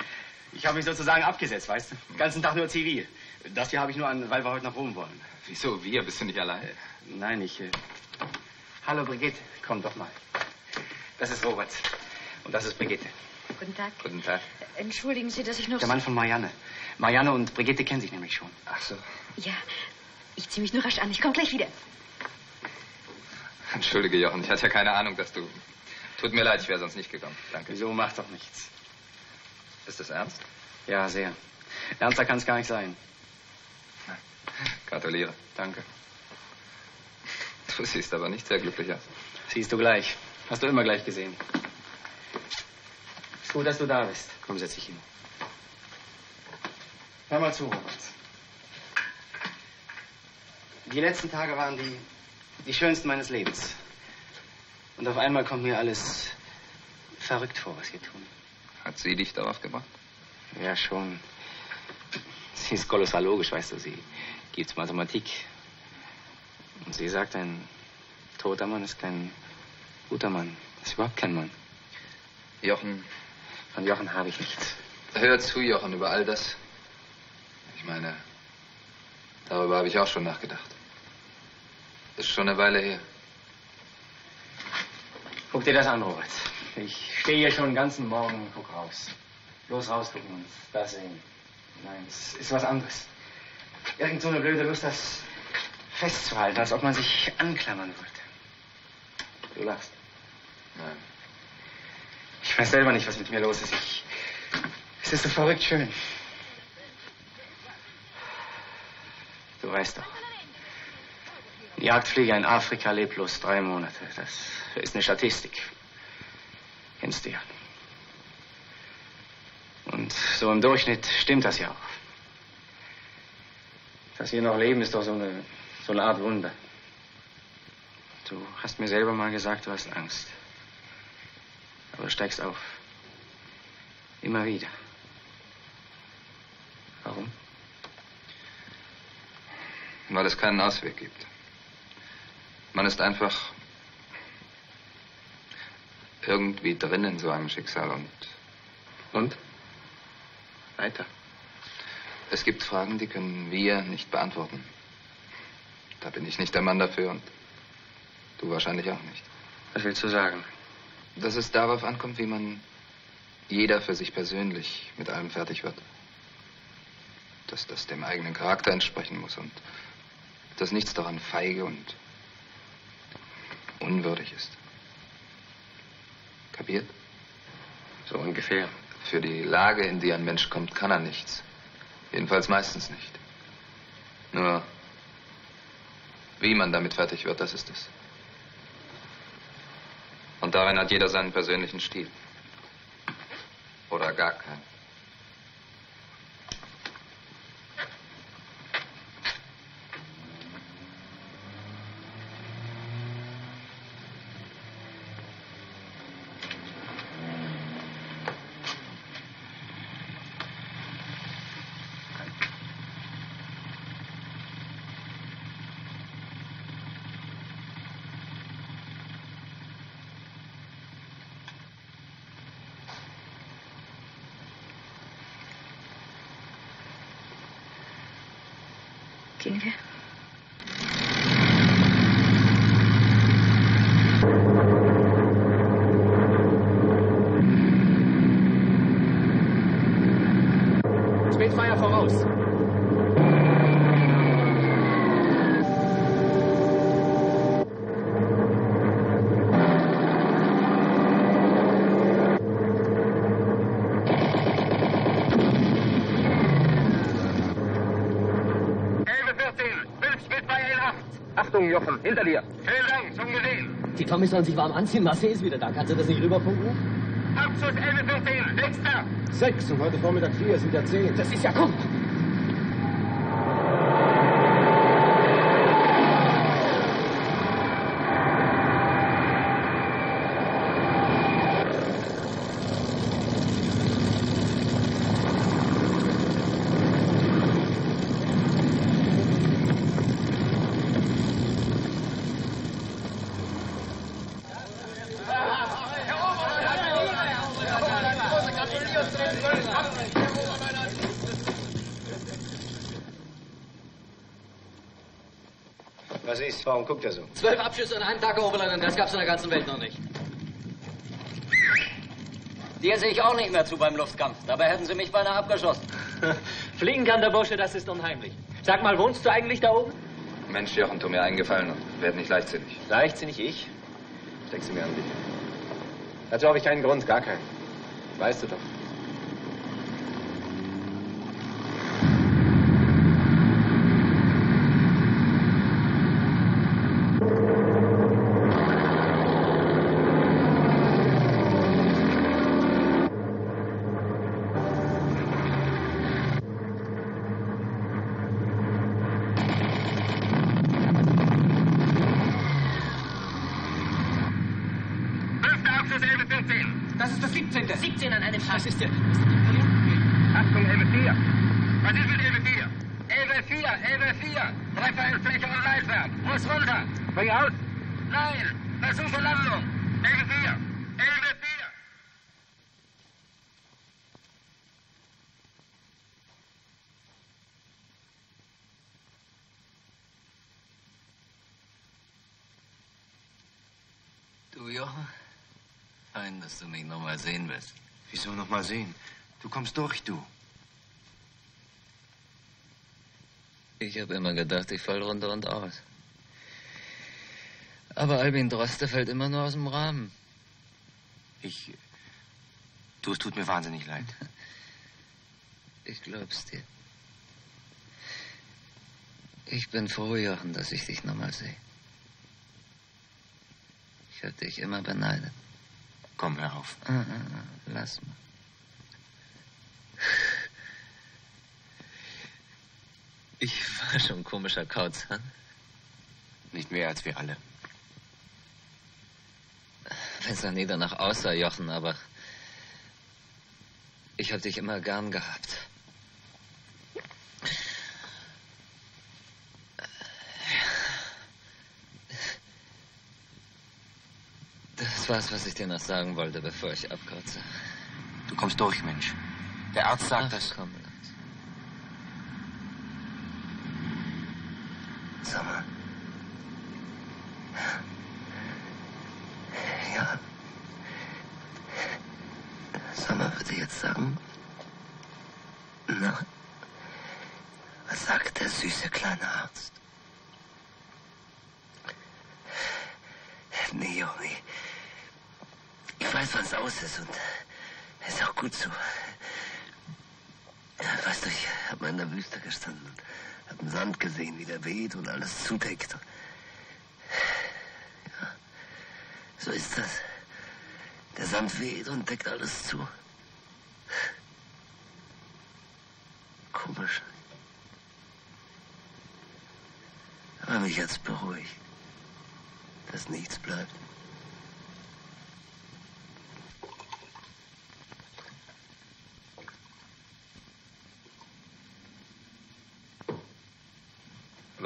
Speaker 3: Ich habe mich sozusagen abgesetzt, weißt du? Den ganzen Tag nur zivil. Das hier habe ich nur an, weil wir heute nach Rom wollen.
Speaker 4: Wieso wir? Bist du nicht allein?
Speaker 3: Nein, ich. Äh... Hallo, Brigitte. Komm doch mal. Das ist Robert. Und das ist Brigitte.
Speaker 33: Guten Tag.
Speaker 4: Guten Tag.
Speaker 33: Entschuldigen Sie, dass ich noch...
Speaker 3: Der Mann von Marianne. Marianne und Brigitte kennen sich nämlich schon.
Speaker 4: Ach so.
Speaker 33: Ja, ich ziehe mich nur rasch an. Ich komme gleich wieder.
Speaker 4: Entschuldige, Jochen. Ich hatte ja keine Ahnung, dass du... Tut mir leid, ich wäre sonst nicht gekommen. Danke.
Speaker 3: Wieso macht doch nichts?
Speaker 4: Ist das ernst?
Speaker 3: Ja, sehr. Ernster kann es gar nicht sein.
Speaker 4: Gratuliere.
Speaker 3: Danke.
Speaker 4: Du siehst aber nicht sehr glücklich aus.
Speaker 3: Siehst du gleich. Hast du immer gleich gesehen. Gut, dass du da bist. Komm, setz dich hin. Hör mal zu, Robert. Die letzten Tage waren die, die schönsten meines Lebens. Und auf einmal kommt mir alles verrückt vor, was wir tun.
Speaker 4: Hat sie dich darauf gebracht?
Speaker 3: Ja, schon. Sie ist kolossal logisch, weißt du. Sie gibt Mathematik. Und sie sagt, ein toter Mann ist kein guter Mann. Ist überhaupt kein Mann.
Speaker 4: Jochen.
Speaker 3: Von Jochen habe ich nichts.
Speaker 4: Hör zu, Jochen, über all das. Ich meine, darüber habe ich auch schon nachgedacht. Ist schon eine Weile her.
Speaker 3: Guck dir das an, Robert. Ich stehe hier schon den ganzen Morgen und guck raus. Bloß rausgucken und das sehen. Nein, es ist was anderes. Irgend so eine blöde Lust, das festzuhalten, als ob man sich anklammern würde. Du lachst.
Speaker 4: Nein.
Speaker 3: Ich weiß selber nicht, was mit mir los ist. Ich, es ist so verrückt schön. Du weißt doch. Ein Jagdflieger in Afrika lebt bloß drei Monate. Das ist eine Statistik. Kennst du ja. Und so im Durchschnitt stimmt das ja auch. Dass wir noch leben, ist doch so eine, so eine Art Wunder. Du hast mir selber mal gesagt, du hast Angst. Aber du steigst auf. Immer wieder. Warum?
Speaker 4: Weil es keinen Ausweg gibt. Man ist einfach irgendwie drin in so einem Schicksal und.
Speaker 3: Und? Weiter.
Speaker 4: Es gibt Fragen, die können wir nicht beantworten. Da bin ich nicht der Mann dafür und du wahrscheinlich auch nicht.
Speaker 3: Was willst du sagen?
Speaker 4: Dass es darauf ankommt, wie man jeder für sich persönlich mit allem fertig wird. Dass das dem eigenen Charakter entsprechen muss und dass nichts daran feige und unwürdig ist. Kapiert?
Speaker 3: So ungefähr.
Speaker 4: Für die Lage, in die ein Mensch kommt, kann er nichts. Jedenfalls meistens nicht. Nur, wie man damit fertig wird, das ist es. Und darin hat jeder seinen persönlichen Stil. Oder gar keinen.
Speaker 33: Gehen wir?
Speaker 43: Spitfire voraus.
Speaker 18: Achtung, Jochen, hinter dir.
Speaker 44: Vielen Dank, schon gesehen. Die Tommy sollen sich warm anziehen. Marseille ist wieder da. Kannst du das nicht rüberfunken?
Speaker 18: Abschuss 1114, nächster.
Speaker 45: Sechs und heute Vormittag vier sind ja zehn.
Speaker 44: Das ist ja gut.
Speaker 3: Was ist? Warum guckt er so?
Speaker 8: Zwölf Abschüsse in einem Tag, Oberleutnant. Das gab's in der ganzen Welt noch nicht.
Speaker 6: Dir sehe ich auch nicht mehr zu beim Luftkampf. Dabei hätten sie mich beinahe abgeschossen. [laughs]
Speaker 8: Fliegen kann der Bursche, das ist unheimlich. Sag mal, wohnst du eigentlich da oben?
Speaker 4: Mensch, Jochen, tu mir eingefallen und werd nicht leichtsinnig.
Speaker 3: Leichtsinnig ich? Steckst du mir an dich. Dazu habe ich keinen Grund, gar keinen. Weißt du doch.
Speaker 18: Fünfter Abschluss 11.14.
Speaker 8: Das ist das 17. 17 an einem Tag. Das ist der.
Speaker 18: Achtung, 11.4. Was ist mit 11.4? 11.4, 11.4. Treffer in Fläche und Leitwerk. Muss runter. Bring aus. Nein. Versuche Landung. 11.4. 11.4.
Speaker 46: Du, Jochen? Fein, dass du mich noch mal sehen willst.
Speaker 3: Wieso noch mal sehen? Du kommst durch, du.
Speaker 46: Ich habe immer gedacht, ich fall runter und aus. Aber Albin Droste fällt immer nur aus dem Rahmen.
Speaker 3: Ich. Du, es tut mir wahnsinnig leid. [laughs]
Speaker 46: Ich glaub's dir. Ich bin froh, Jochen, dass ich dich noch mal sehe. Ich hab dich immer beneidet.
Speaker 3: Komm, hör auf.
Speaker 46: Ah, ah, ah, lass mal. Ich war schon ein komischer Kauzhahn.
Speaker 3: Nicht mehr als wir alle.
Speaker 46: Wenn's nach nie danach aussah, Jochen, aber ich hab dich immer gern gehabt. Das war's, was ich dir noch sagen wollte, bevor ich abkürze.
Speaker 3: Du kommst durch, Mensch. Der Arzt sagt
Speaker 46: Ach,
Speaker 3: das.
Speaker 46: komm. Sag mal. Ja. Sag mal, würde ich jetzt sagen. Na? Was sagt der süße kleine Arzt? Nee, Junge. Ich weiß, was aus ist und ist auch gut so. Ja, weißt du, ich hab mal in der Wüste gestanden und hab den Sand weht und alles zudeckt. Ja, so ist das. Der Sand weht und deckt alles zu. Komisch. Aber mich jetzt beruhigt, dass nichts bleibt.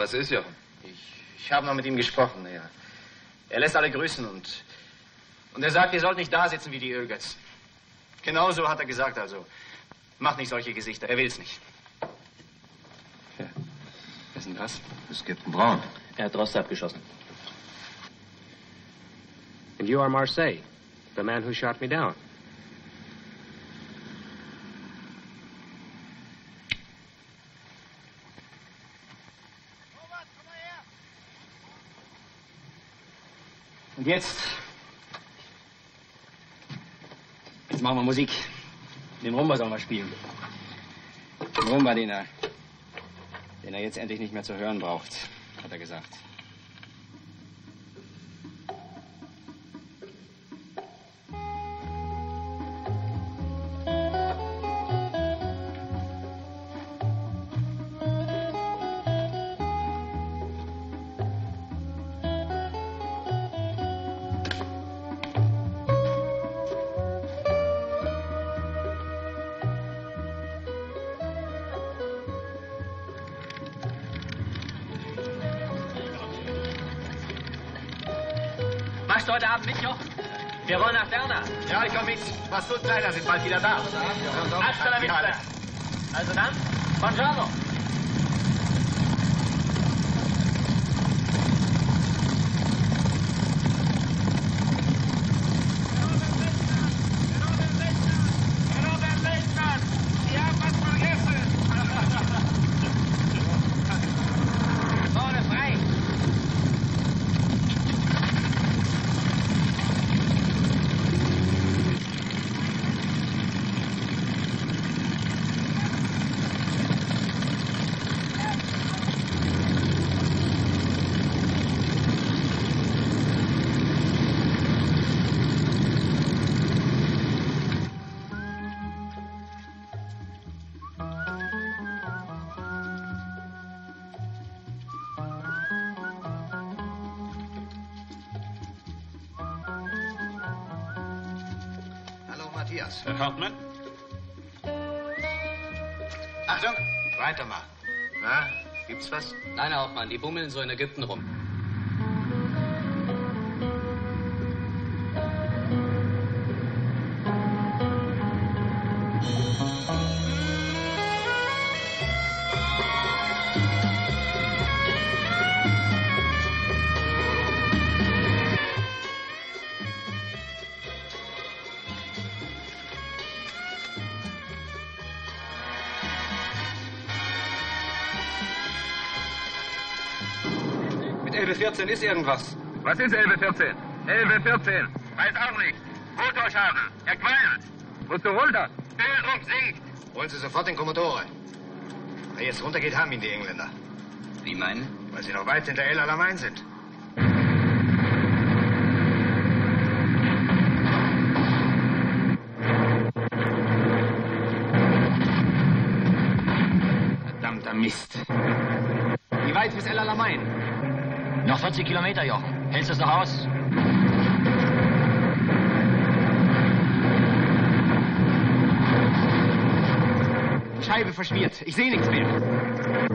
Speaker 4: Was ist, Jochen?
Speaker 3: Ich habe noch mit ihm gesprochen, ja. Er lässt alle grüßen und. Und er sagt, ihr sollt nicht da sitzen wie die Ölgötzen. Genau so hat er gesagt, also. Macht nicht solche Gesichter, er will's nicht.
Speaker 47: Wer ist denn das?
Speaker 3: Das gibt einen Braun.
Speaker 48: Er hat Droste abgeschossen. And you are Marseille, the man who shot me down.
Speaker 3: Jetzt? Jetzt machen wir Musik. Den Rumba sollen wir spielen. Den Rumba, den er, den er jetzt endlich nicht mehr zu hören braucht, hat er gesagt.
Speaker 8: Machst du heute Abend mit, Jochen? Wir wollen nach Derna.
Speaker 3: Ja, ich komm mit. Was tut Kleiner, sind bald wieder da.
Speaker 8: Hasta la vista. Also dann, buongiorno. Bummeln so in Ägypten rum.
Speaker 5: 14 ist irgendwas.
Speaker 18: Was ist Elbe 14? Elbe 14. Weiß auch nicht. Motorschaden. Er qualmt. Musst du runter. Öldruck sinkt.
Speaker 3: Holen Sie sofort den Kommodore. Wer jetzt runtergeht, haben ihn die Engländer.
Speaker 49: Wie meinen?
Speaker 3: Weil sie noch weit hinter El Alamein sind.
Speaker 5: Verdammter Mist. Wie weit bis El Alamein?
Speaker 8: Noch 40 Kilometer, Jochen. Hältst du es noch aus?
Speaker 5: Scheibe verschmiert. Ich sehe nichts mehr.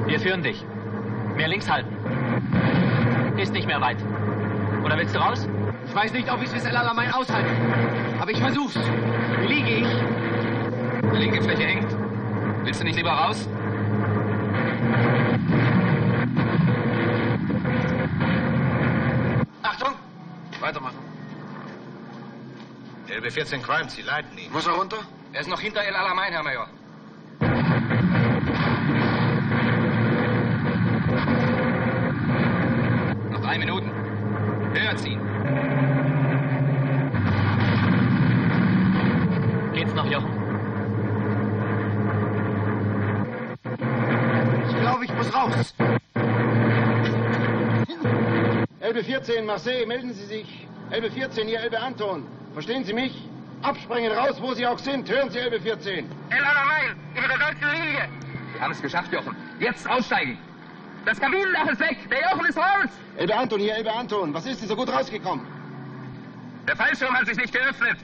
Speaker 8: Wir führen dich. Mehr links halten. Ist nicht mehr weit. Oder willst du raus?
Speaker 5: Ich weiß nicht, ob ich es bis El Alamein aushalte. Aber ich versuch's. Liege ich?
Speaker 32: Linke Fläche hängt. Willst du nicht lieber raus?
Speaker 3: Achtung! Weitermachen. Elbe 14 Crime, Sie leiten ihn. Muss er runter?
Speaker 32: Er ist noch hinter El Alamein, Herr Major. Noch drei Minuten. Höher ziehen.
Speaker 8: Geht's noch, Jochen?
Speaker 5: Ich glaube, ich muss raus.
Speaker 50: Elbe 14, Marseille, melden Sie sich. Elbe 14, hier Elbe Anton. Verstehen Sie mich? Abspringen raus, wo Sie auch sind. Hören Sie, Elbe 14.
Speaker 18: El Alamein. Über der deutschen Linie.
Speaker 32: Wir haben es geschafft, Jochen. Jetzt aussteigen. Das Kabinendach ist weg. Der Jochen ist raus.
Speaker 50: Elbe Anton, hier Elbe Anton. Was ist denn so gut rausgekommen?
Speaker 18: Der Fallschirm hat sich nicht geöffnet.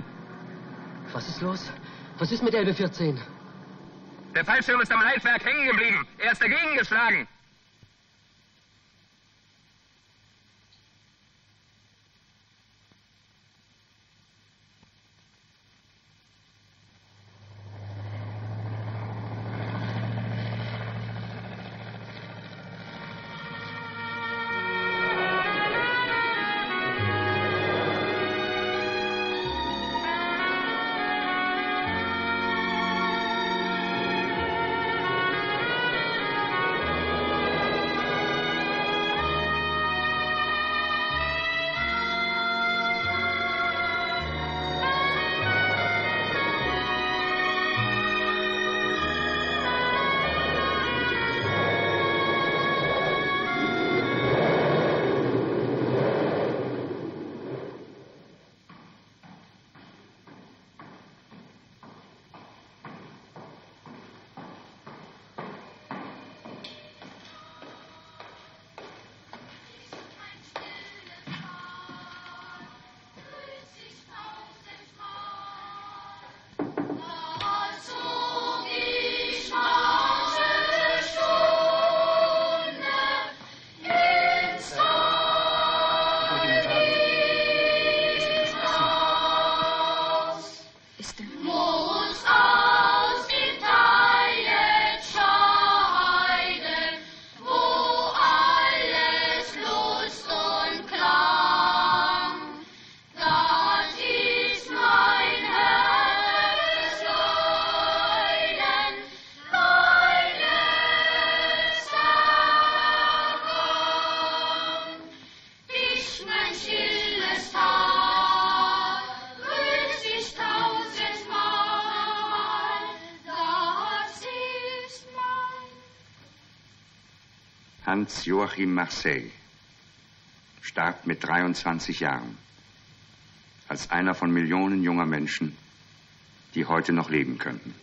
Speaker 51: Was ist los? Was ist mit Elbe 14?
Speaker 18: Der Fallschirm ist am Leitwerk hängen geblieben. Er ist dagegen geschlagen.
Speaker 14: Hans-Joachim Marseille starb mit 23 Jahren als einer von Millionen junger Menschen, die heute noch leben könnten.